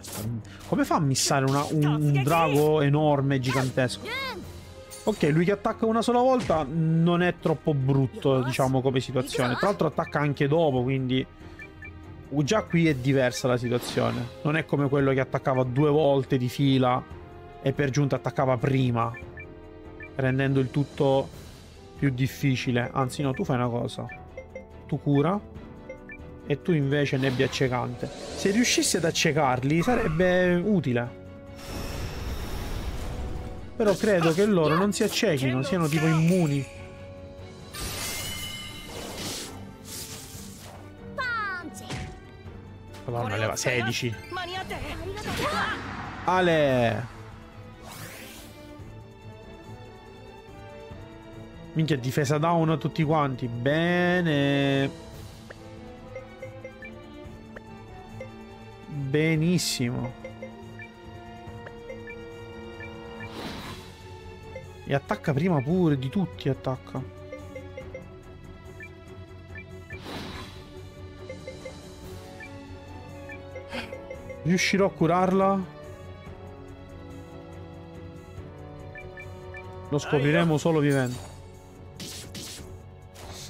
Come fa a missare una, un, un drago enorme, gigantesco? Ok, lui che attacca una sola volta non è troppo brutto, diciamo, come situazione. Tra l'altro attacca anche dopo, quindi... Già qui è diversa la situazione. Non è come quello che attaccava due volte di fila e per giunta attaccava prima, rendendo il tutto più difficile. Anzi no, tu fai una cosa. Tu cura e tu invece nebbia accecante. Se riuscissi ad accecarli sarebbe utile. Però credo che loro non si accechino, siano tipo immuni. Madonna, leva 16. Ale! Minchia, difesa down a tutti quanti. Bene. Benissimo. E attacca prima pure, di tutti attacca. Riuscirò a curarla? Lo scopriremo solo vivendo.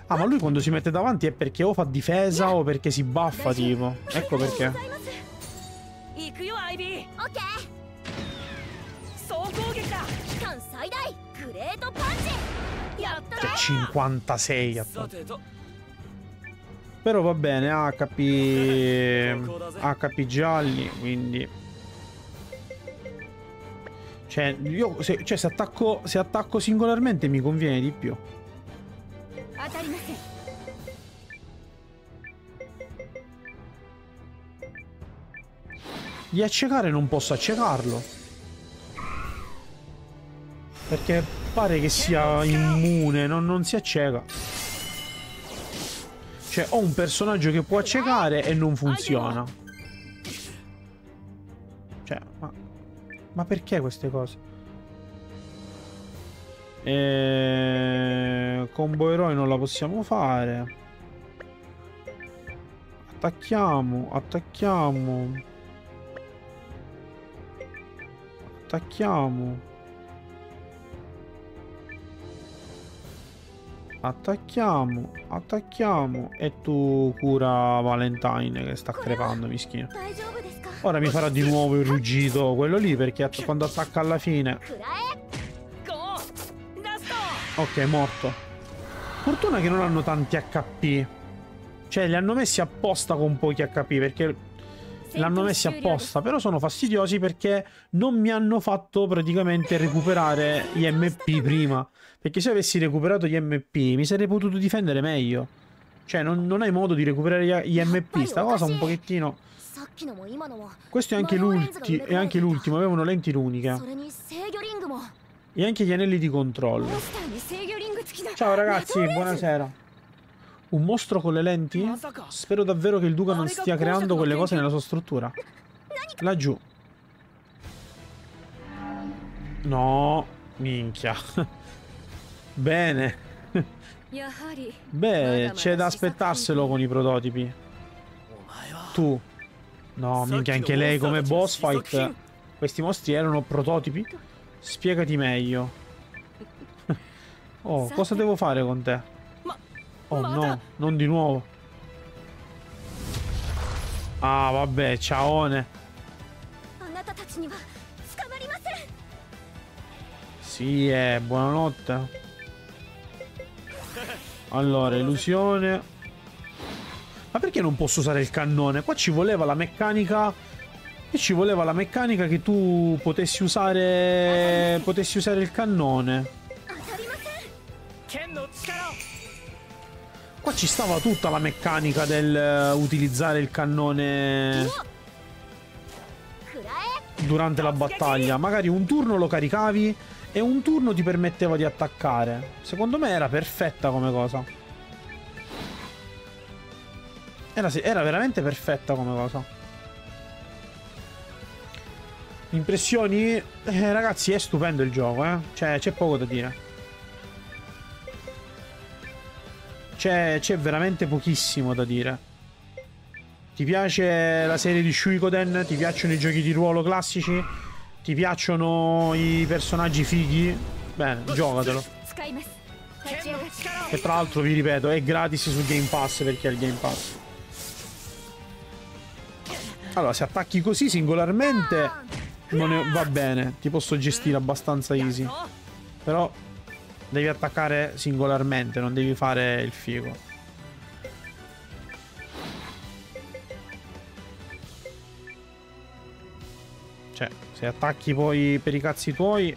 Ah, ma lui quando si mette davanti è perché o fa difesa o perché si baffa, tipo. Ecco perché. Cioè 56 attacchi. Però va bene, HP... HP gialli, quindi... Cioè, io, se, cioè se, attacco, se attacco singolarmente mi conviene di più. Di accecare non posso accecarlo. Perché pare che sia immune, non, non si acceca. Cioè, ho un personaggio che può accecare e non funziona. Cioè, ma... Ma perché queste cose? E... Combo eroi non la possiamo fare. Attacchiamo, attacchiamo. Attacchiamo. Attacchiamo, attacchiamo e tu cura Valentine che sta crepando, mischino. Ora mi farà di nuovo il ruggito, quello lì, perché quando attacca alla fine... Ok, morto. Fortuna che non hanno tanti HP. Cioè, li hanno messi apposta con pochi HP, perché L'hanno messi apposta, però sono fastidiosi perché non mi hanno fatto praticamente recuperare gli MP prima. Perché se avessi recuperato gli MP mi sarei potuto difendere meglio. Cioè, non, non hai modo di recuperare gli MP. Sta cosa un pochettino... Questo è anche l'ultimo, è anche l'ultimo, avevano lenti runiche. E anche gli anelli di controllo. Ciao ragazzi, buonasera. Un mostro con le lenti? Spero davvero che il Duca non stia creando quelle cose nella sua struttura. Laggiù. No, minchia. Bene. Beh, c'è da aspettarselo con i prototipi. Tu. No, minchia, anche lei come boss fight. Questi mostri erano prototipi? Spiegati meglio. Oh, cosa devo fare con te? Oh no, non di nuovo. Ah, vabbè, ciaone. Sì, eh, buonanotte. Allora, illusione. Ma perché non posso usare il cannone? Qua ci voleva la meccanica... E ci voleva la meccanica che tu potessi usare... Potessi usare il cannone. Qua ci stava tutta la meccanica del uh, utilizzare il cannone durante la battaglia. Magari un turno lo caricavi e un turno ti permetteva di attaccare. Secondo me era perfetta come cosa. Era, era veramente perfetta come cosa. Impressioni? Eh, ragazzi, è stupendo il gioco, eh. Cioè, c'è poco da dire. C'è veramente pochissimo da dire. Ti piace la serie di Shuikoden? Ti piacciono i giochi di ruolo classici? Ti piacciono i personaggi fighi? Bene, giocatelo. E tra l'altro vi ripeto, è gratis su Game Pass perché è il Game Pass. Allora, se attacchi così singolarmente non è, va bene, ti posso gestire abbastanza easy. Però devi attaccare singolarmente, non devi fare il figo. Cioè, se attacchi poi per i cazzi tuoi...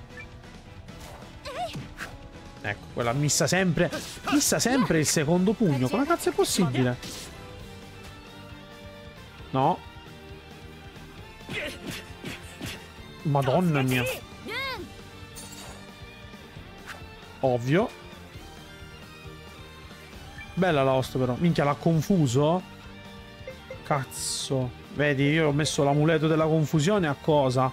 Ecco, quella missa sempre... Missa sempre il secondo pugno. Come cazzo è possibile? No. Madonna mia. Ovvio. Bella la host però. Minchia, l'ha confuso? Cazzo. Vedi, io ho messo l'amuleto della confusione a cosa?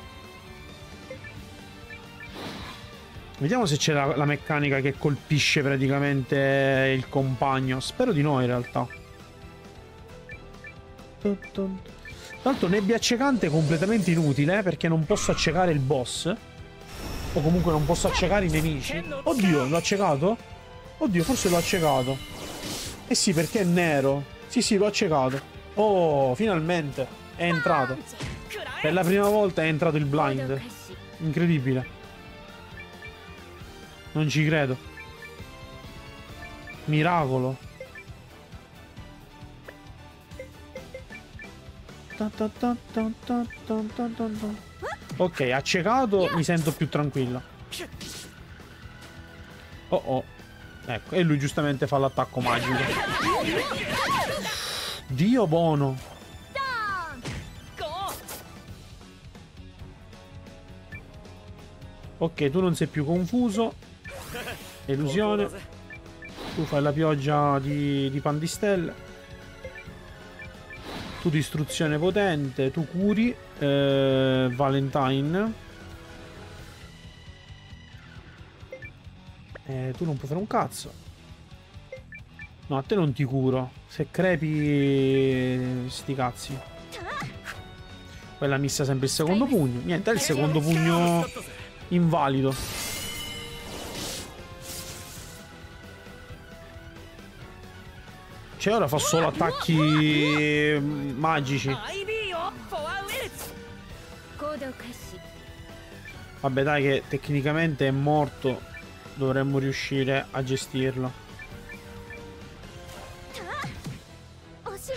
Vediamo se c'è la, la, meccanica che colpisce praticamente il compagno. Spero di no in realtà. Tanto nebbia accecante è completamente inutile perché non posso accecare il boss. O comunque non posso accecare i nemici. Oddio, l'ho accecato? Oddio, forse l'ho accecato. Eh sì, perché è nero. Sì, sì, l'ho accecato. Oh, finalmente è entrato. Per la prima volta è entrato il blind. Incredibile. Non ci credo. Miracolo. Ok, accecato, mi sento più tranquilla. Oh oh. Ecco, e lui giustamente fa l'attacco magico. Dio buono. Ok, tu non sei più confuso. Illusione. Tu fai la pioggia di, di pandistelle. Tu distruzione potente. Tu curi. Eh, Valentine. Eh, tu non puoi fare un cazzo. No, a te non ti curo. Se crepi... Sti cazzi. Quella missa sempre il secondo pugno. Niente, è il secondo pugno invalido. Cioè ora fa solo attacchi magici. Vabbè dai che tecnicamente è morto. Dovremmo riuscire a gestirlo.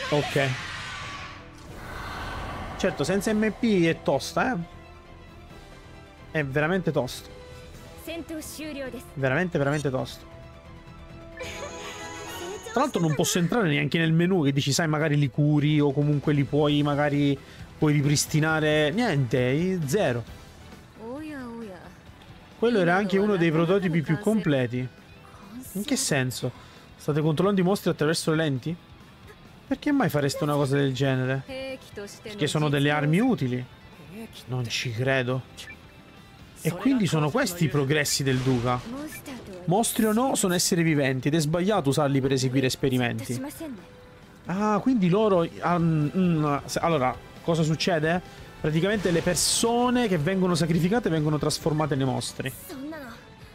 Ok. Certo, senza MP è tosta, eh. È veramente tosto. Veramente, veramente tosto. Tra l'altro non posso entrare neanche nel menu che dici, sai, magari li curi o comunque li puoi magari puoi ripristinare. Niente, zero. Quello era anche uno dei prototipi più completi. In che senso? State controllando i mostri attraverso le lenti? Perché mai fareste una cosa del genere? Perché sono delle armi utili? Non ci credo. E quindi sono questi i progressi del Duca. Mostri o no, sono esseri viventi ed è sbagliato usarli per eseguire esperimenti. Ah, quindi loro... Um, um, allora, cosa succede? Praticamente le persone che vengono sacrificate vengono trasformate nei mostri.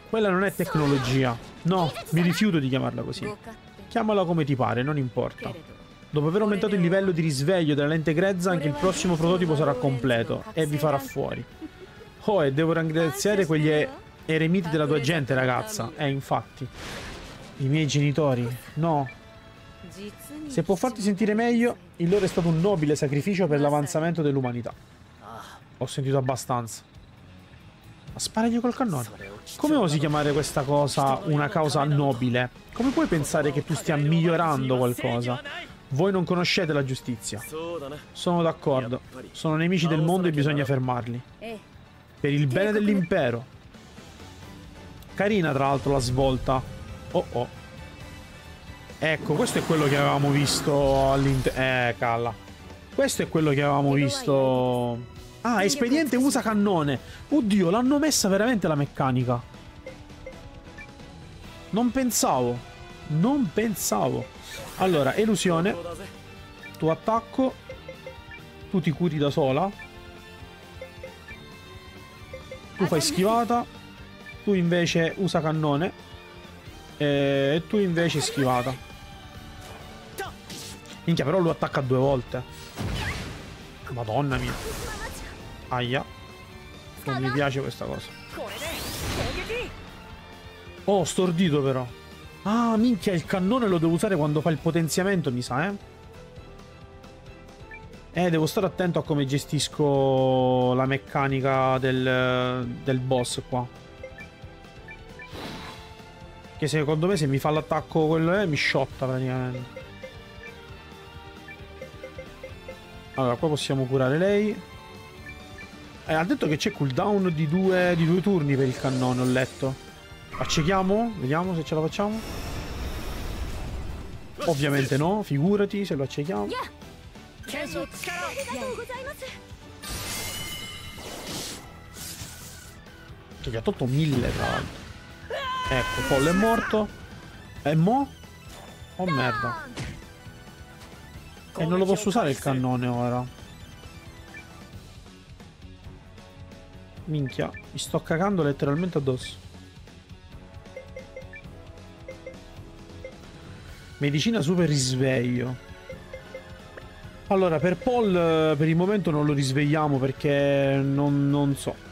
Quella non è tecnologia. No, mi rifiuto di chiamarla così. Chiamala come ti pare, non importa. Dopo aver aumentato il livello di risveglio della lente grezza, anche il prossimo prototipo sarà completo e vi farà fuori. Oh, e devo ringraziare quegli eremiti della tua gente, ragazza. Eh, infatti. I miei genitori. No. Se può farti sentire meglio, il loro è stato un nobile sacrificio per l'avanzamento dell'umanità. Ho sentito abbastanza. Ma sparagli col cannone. Come osi chiamare questa cosa una causa nobile? Come puoi pensare che tu stia migliorando qualcosa? Voi non conoscete la giustizia. Sono d'accordo. Sono nemici del mondo e bisogna fermarli. Per il bene dell'impero. Carina tra l'altro la svolta. Oh oh. Ecco, questo è quello che avevamo visto all'interno. Eh, calla. Questo è quello che avevamo visto Ah, espediente usa cannone. Oddio, l'hanno messa veramente la meccanica. Non pensavo. Non pensavo. Allora, elusione. Tu attacco. Tu ti curi da sola. Tu fai schivata. Tu invece usa cannone. E tu invece schivata. Minchia, però lui attacca due volte. Madonna mia. Aia. Non mi piace questa cosa. Oh, stordito però. Ah, minchia, il cannone lo devo usare quando fa il potenziamento, mi sa, eh. Eh, devo stare attento a come gestisco la meccanica del, del boss qua. Che secondo me se mi fa l'attacco quello è, mi sciotta praticamente. Allora, qua possiamo curare lei. Eh, ha detto che c'è cooldown di due, di due turni per il cannone, ho letto. Accechiamo? Vediamo se ce la facciamo. Ovviamente no, figurati se lo accechiamo. Che gli ha tolto mille tra l'altro. Ecco, Pollo è morto. E mo? Oh merda. E non lo posso usare il cannone ora. Minchia, mi sto cagando letteralmente addosso. Medicina super risveglio. Allora, per Paul per il momento non lo risvegliamo perché non, non so.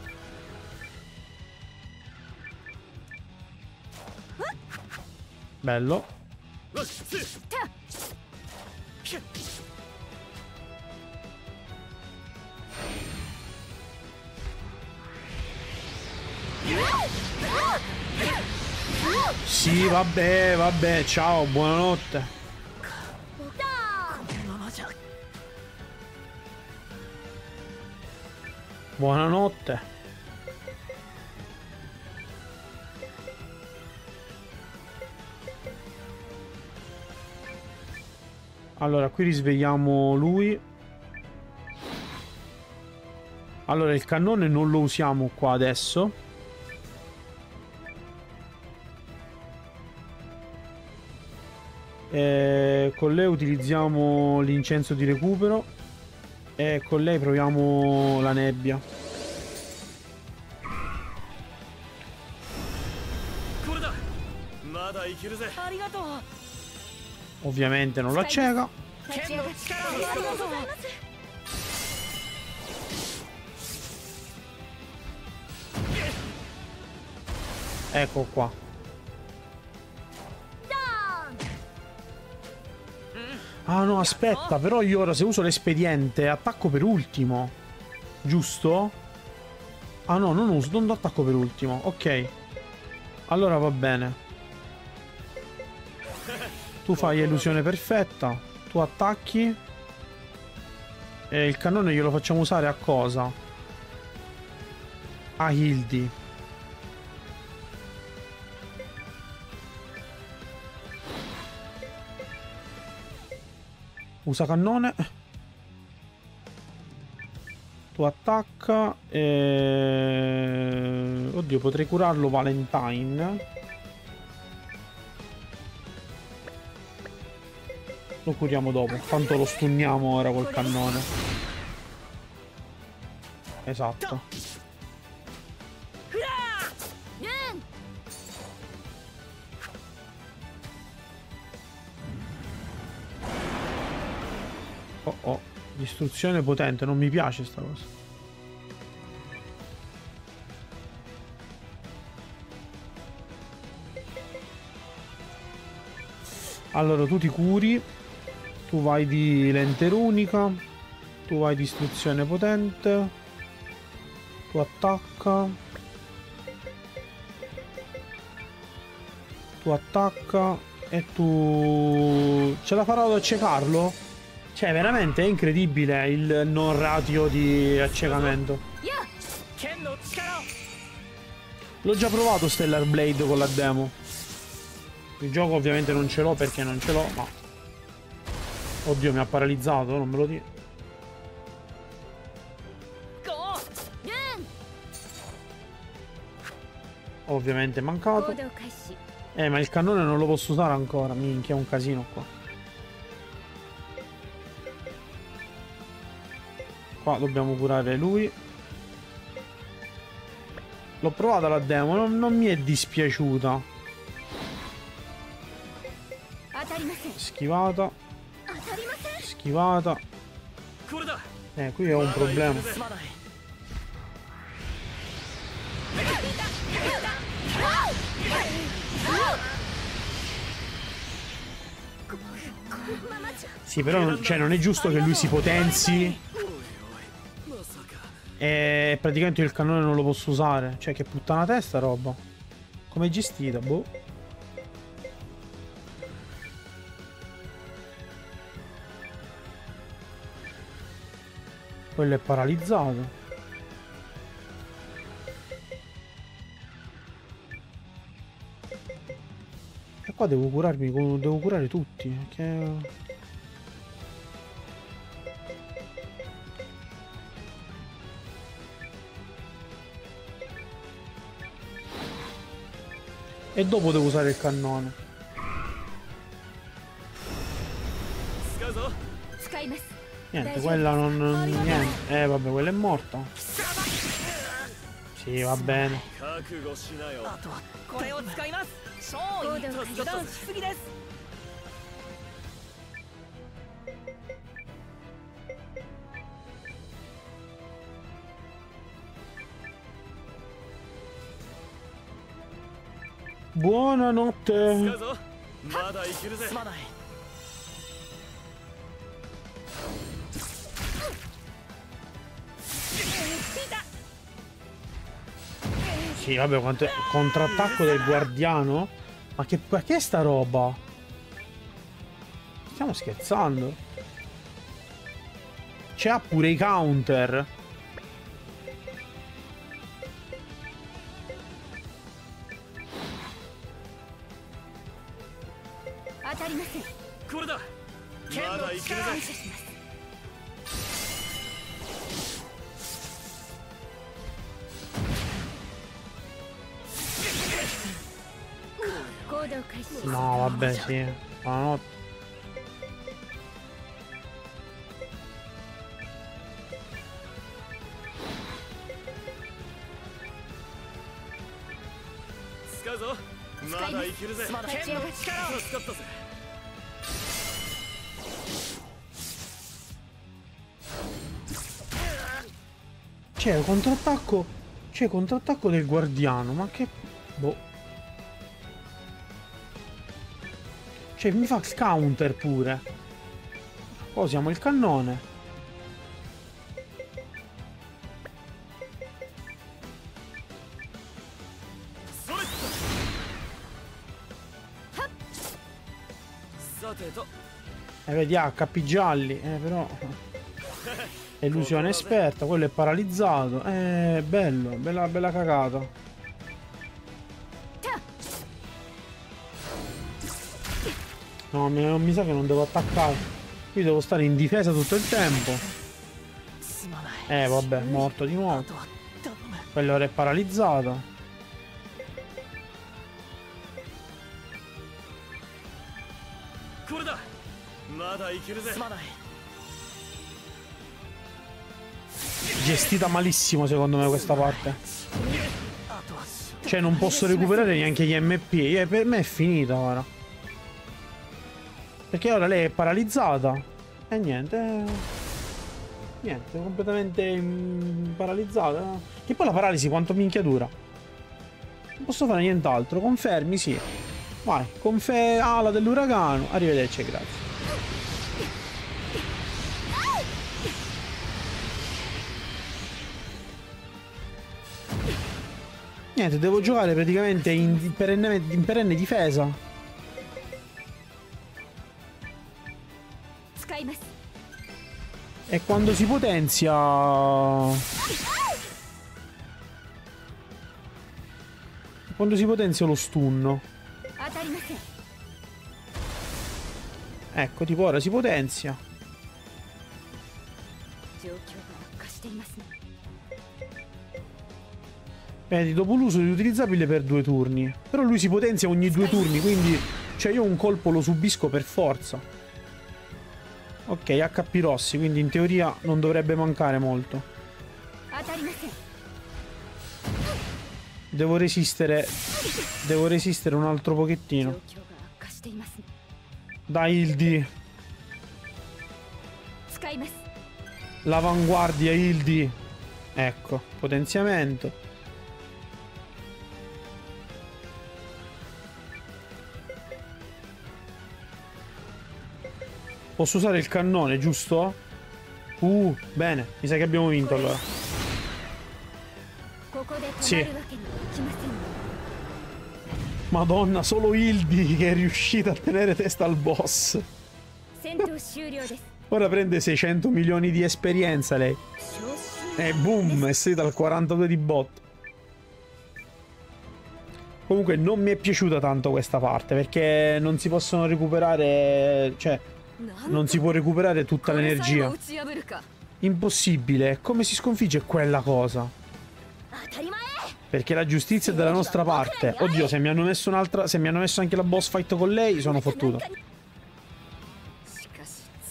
Bello. Sì, vabbè, vabbè, ciao, buonanotte. Buonanotte. Allora, qui risvegliamo lui. Allora, il cannone non lo usiamo qua adesso. Eh, con lei utilizziamo l'incenso di recupero e con lei proviamo la nebbia. Ovviamente non la cieca. Ecco qua. Ah no, aspetta, però io ora se uso l'espediente attacco per ultimo. Giusto? Ah no, non uso, non attacco per ultimo. Ok. Allora va bene. Tu fai illusione perfetta. Tu attacchi. E il cannone glielo facciamo usare a cosa? A Hildi. Usa cannone. Tu attacca. E... Oddio, potrei curarlo Valentine. Lo curiamo dopo. Tanto lo stunniamo ora col cannone. Esatto. Oh oh, distruzione potente, non mi piace sta cosa. Allora, tu ti curi. Tu vai di lente unica. Tu vai di istruzione potente. Tu attacca. Tu attacca. E tu... Ce la farò ad accecarlo? Cioè, veramente è incredibile il non ratio di accecamento. L'ho già provato Stellar Blade con la demo. Il gioco ovviamente non ce l'ho perché non ce l'ho, ma... Oddio, mi ha paralizzato, non me lo dire. Ovviamente mancato. Eh, ma il cannone non lo posso usare ancora. Minchia, è un casino qua. Qua dobbiamo curare lui. L'ho provata la demo, non, non mi è dispiaciuta. Schivata. Schivata. Eh, qui ho un problema. Sì, però cioè, non è giusto che lui si potenzi. E praticamente il cannone non lo posso usare. Cioè, che puttana testa roba. Come è gestita, boh. Quello è paralizzato. qua devo curarmi, devo curare tutti. Che... E dopo devo usare il cannone. Niente, quella non, niente. Eh vabbè, quella è morta. Sì, va bene. 超 Sì, vabbè, quanto è... contrattacco del guardiano? Ma che, ma che è sta roba? Stiamo scherzando? C'ha pure i counter. Sì. Buonanotte. C'è contrattacco. C'è contrattacco del guardiano, ma che. Boh. Cioè mi fa counter pure. Posiamo il cannone. E eh, vedi HP gialli, eh però... Illusione esperta, quello è paralizzato. Eh, bello, bella, bella cagata. No, mi, mi sa che non devo attaccare. Qui devo stare in difesa tutto il tempo. Eh, vabbè, morto di nuovo. Quello ora è paralizzato. Gestita malissimo secondo me questa parte. Cioè non posso recuperare neanche gli MP. Eh, per me è finita ora. Perché ora lei è paralizzata. E niente. Niente, completamente paralizzata. Che poi la paralisi quanto minchia dura? Non posso fare nient'altro. Confermi, sì. Vai, con fe ala dell'uragano. Arrivederci, grazie. Niente, devo giocare praticamente in perenne, in perenne difesa. E quando si potenzia... Quando si potenzia lo stun. Ecco, tipo ora si potenzia. Vedi, dopo l'uso è utilizzabile per due turni. Però lui si potenzia ogni due turni, quindi... Cioè io un colpo lo subisco per forza. Ok, HP rossi, quindi in teoria non dovrebbe mancare molto. Devo resistere... Devo resistere un altro pochettino. Dai, Hildi. L'avanguardia, Hildi. Ecco, potenziamento. Posso usare il cannone, giusto? Uh, bene. Mi sa che abbiamo vinto allora. Sì. Madonna, solo Hildi che è riuscita a tenere testa al boss. Ora prende 600 milioni di esperienza lei. E boom, è salita al 42 di bot. Comunque non mi è piaciuta tanto questa parte perché non si possono recuperare... Cioè, non si può recuperare tutta l'energia. Impossibile. Come si sconfigge quella cosa? Perché la giustizia è dalla nostra parte. Oddio, se mi hanno messo un'altra... Se mi hanno messo anche la boss fight con lei, sono fottuto.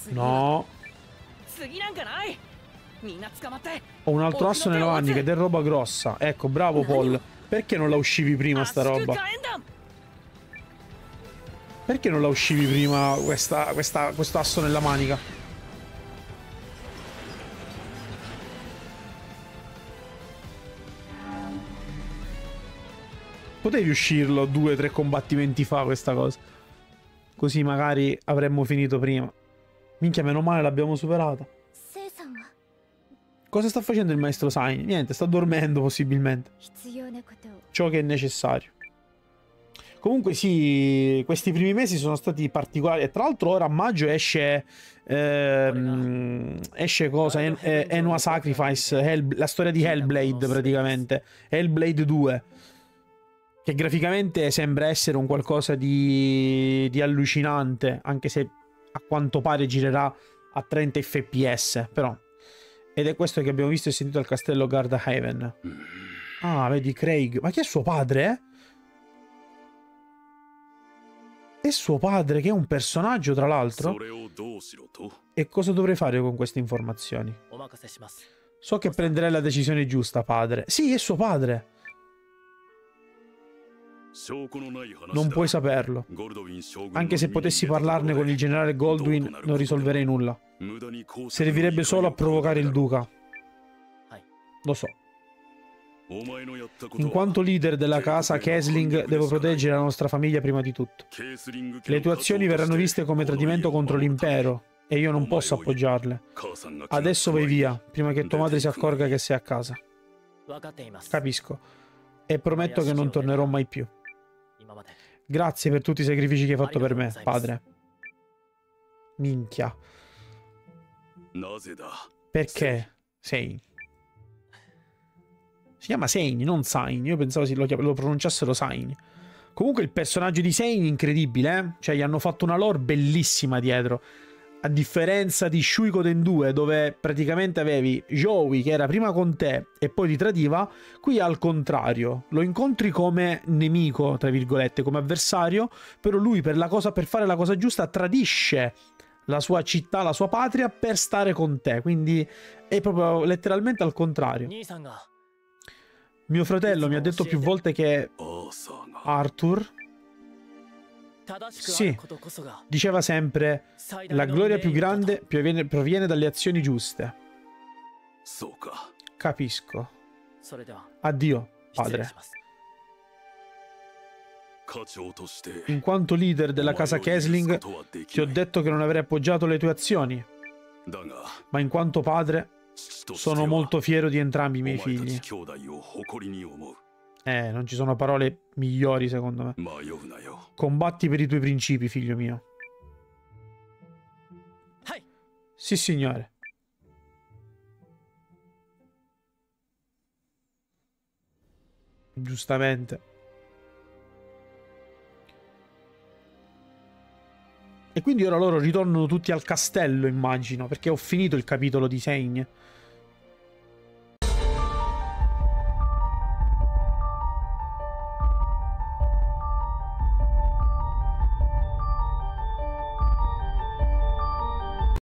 No. Ho un altro asso nella manica ed è roba grossa. Ecco, bravo Paul. Perché non la uscivi prima sta roba? Perché non la uscivi prima questa, questa, questo asso nella manica? Potevi uscirlo due o tre combattimenti fa questa cosa. Così magari avremmo finito prima. Minchia, meno male l'abbiamo superata. Cosa sta facendo il maestro Sain? Niente, sta dormendo possibilmente. Ciò che è necessario. Comunque sì, questi primi mesi sono stati particolari. E tra l'altro ora a maggio esce... Ehm, esce cosa? En Enua Sacrifice, Hell, la storia di Hellblade praticamente. Hellblade 2. Che graficamente sembra essere un qualcosa di, di allucinante, anche se a quanto pare girerà a 30 fps, però. Ed è questo che abbiamo visto e sentito al castello Gardahaven. Ah, vedi Craig. Ma chi è suo padre, eh? E suo padre, che è un personaggio tra l'altro? E cosa dovrei fare con queste informazioni? So che prenderai la decisione giusta, padre. Sì, è suo padre. Non puoi saperlo. Anche se potessi parlarne con il generale Goldwyn, non risolverei nulla. Servirebbe solo a provocare il duca. Lo so. In quanto leader della casa Kesling, devo proteggere la nostra famiglia prima di tutto. Le tue azioni verranno viste come tradimento contro l'impero e io non posso appoggiarle. Adesso vai via, prima che tua madre si accorga che sei a casa. Capisco. E prometto che non tornerò mai più. Grazie per tutti i sacrifici che hai fatto per me, padre. Minchia. Perché? Sei. Si chiama Sein, non Sain. Io pensavo lo, lo pronunciassero Sain. Comunque il personaggio di Sein è incredibile, eh? Cioè gli hanno fatto una lore bellissima dietro. A differenza di Shuikoden 2, dove praticamente avevi Joey che era prima con te e poi ti tradiva, qui al contrario. Lo incontri come nemico, tra virgolette, come avversario, però lui per, cosa, per fare la cosa giusta tradisce la sua città, la sua patria per stare con te. Quindi è proprio letteralmente al contrario. Mio fratello mi ha detto più volte che Arthur sì, diceva sempre la gloria più grande proviene, proviene dalle azioni giuste. Capisco. Addio, padre. In quanto leader della casa Kesling, ti ho detto che non avrei appoggiato le tue azioni. Ma in quanto padre, sono molto fiero di entrambi i miei figli. Eh, non ci sono parole migliori secondo me. Combatti per i tuoi principi, figlio mio. Sì, signore. Giustamente. E quindi ora loro ritornano tutti al castello, immagino, perché ho finito il capitolo di Segne.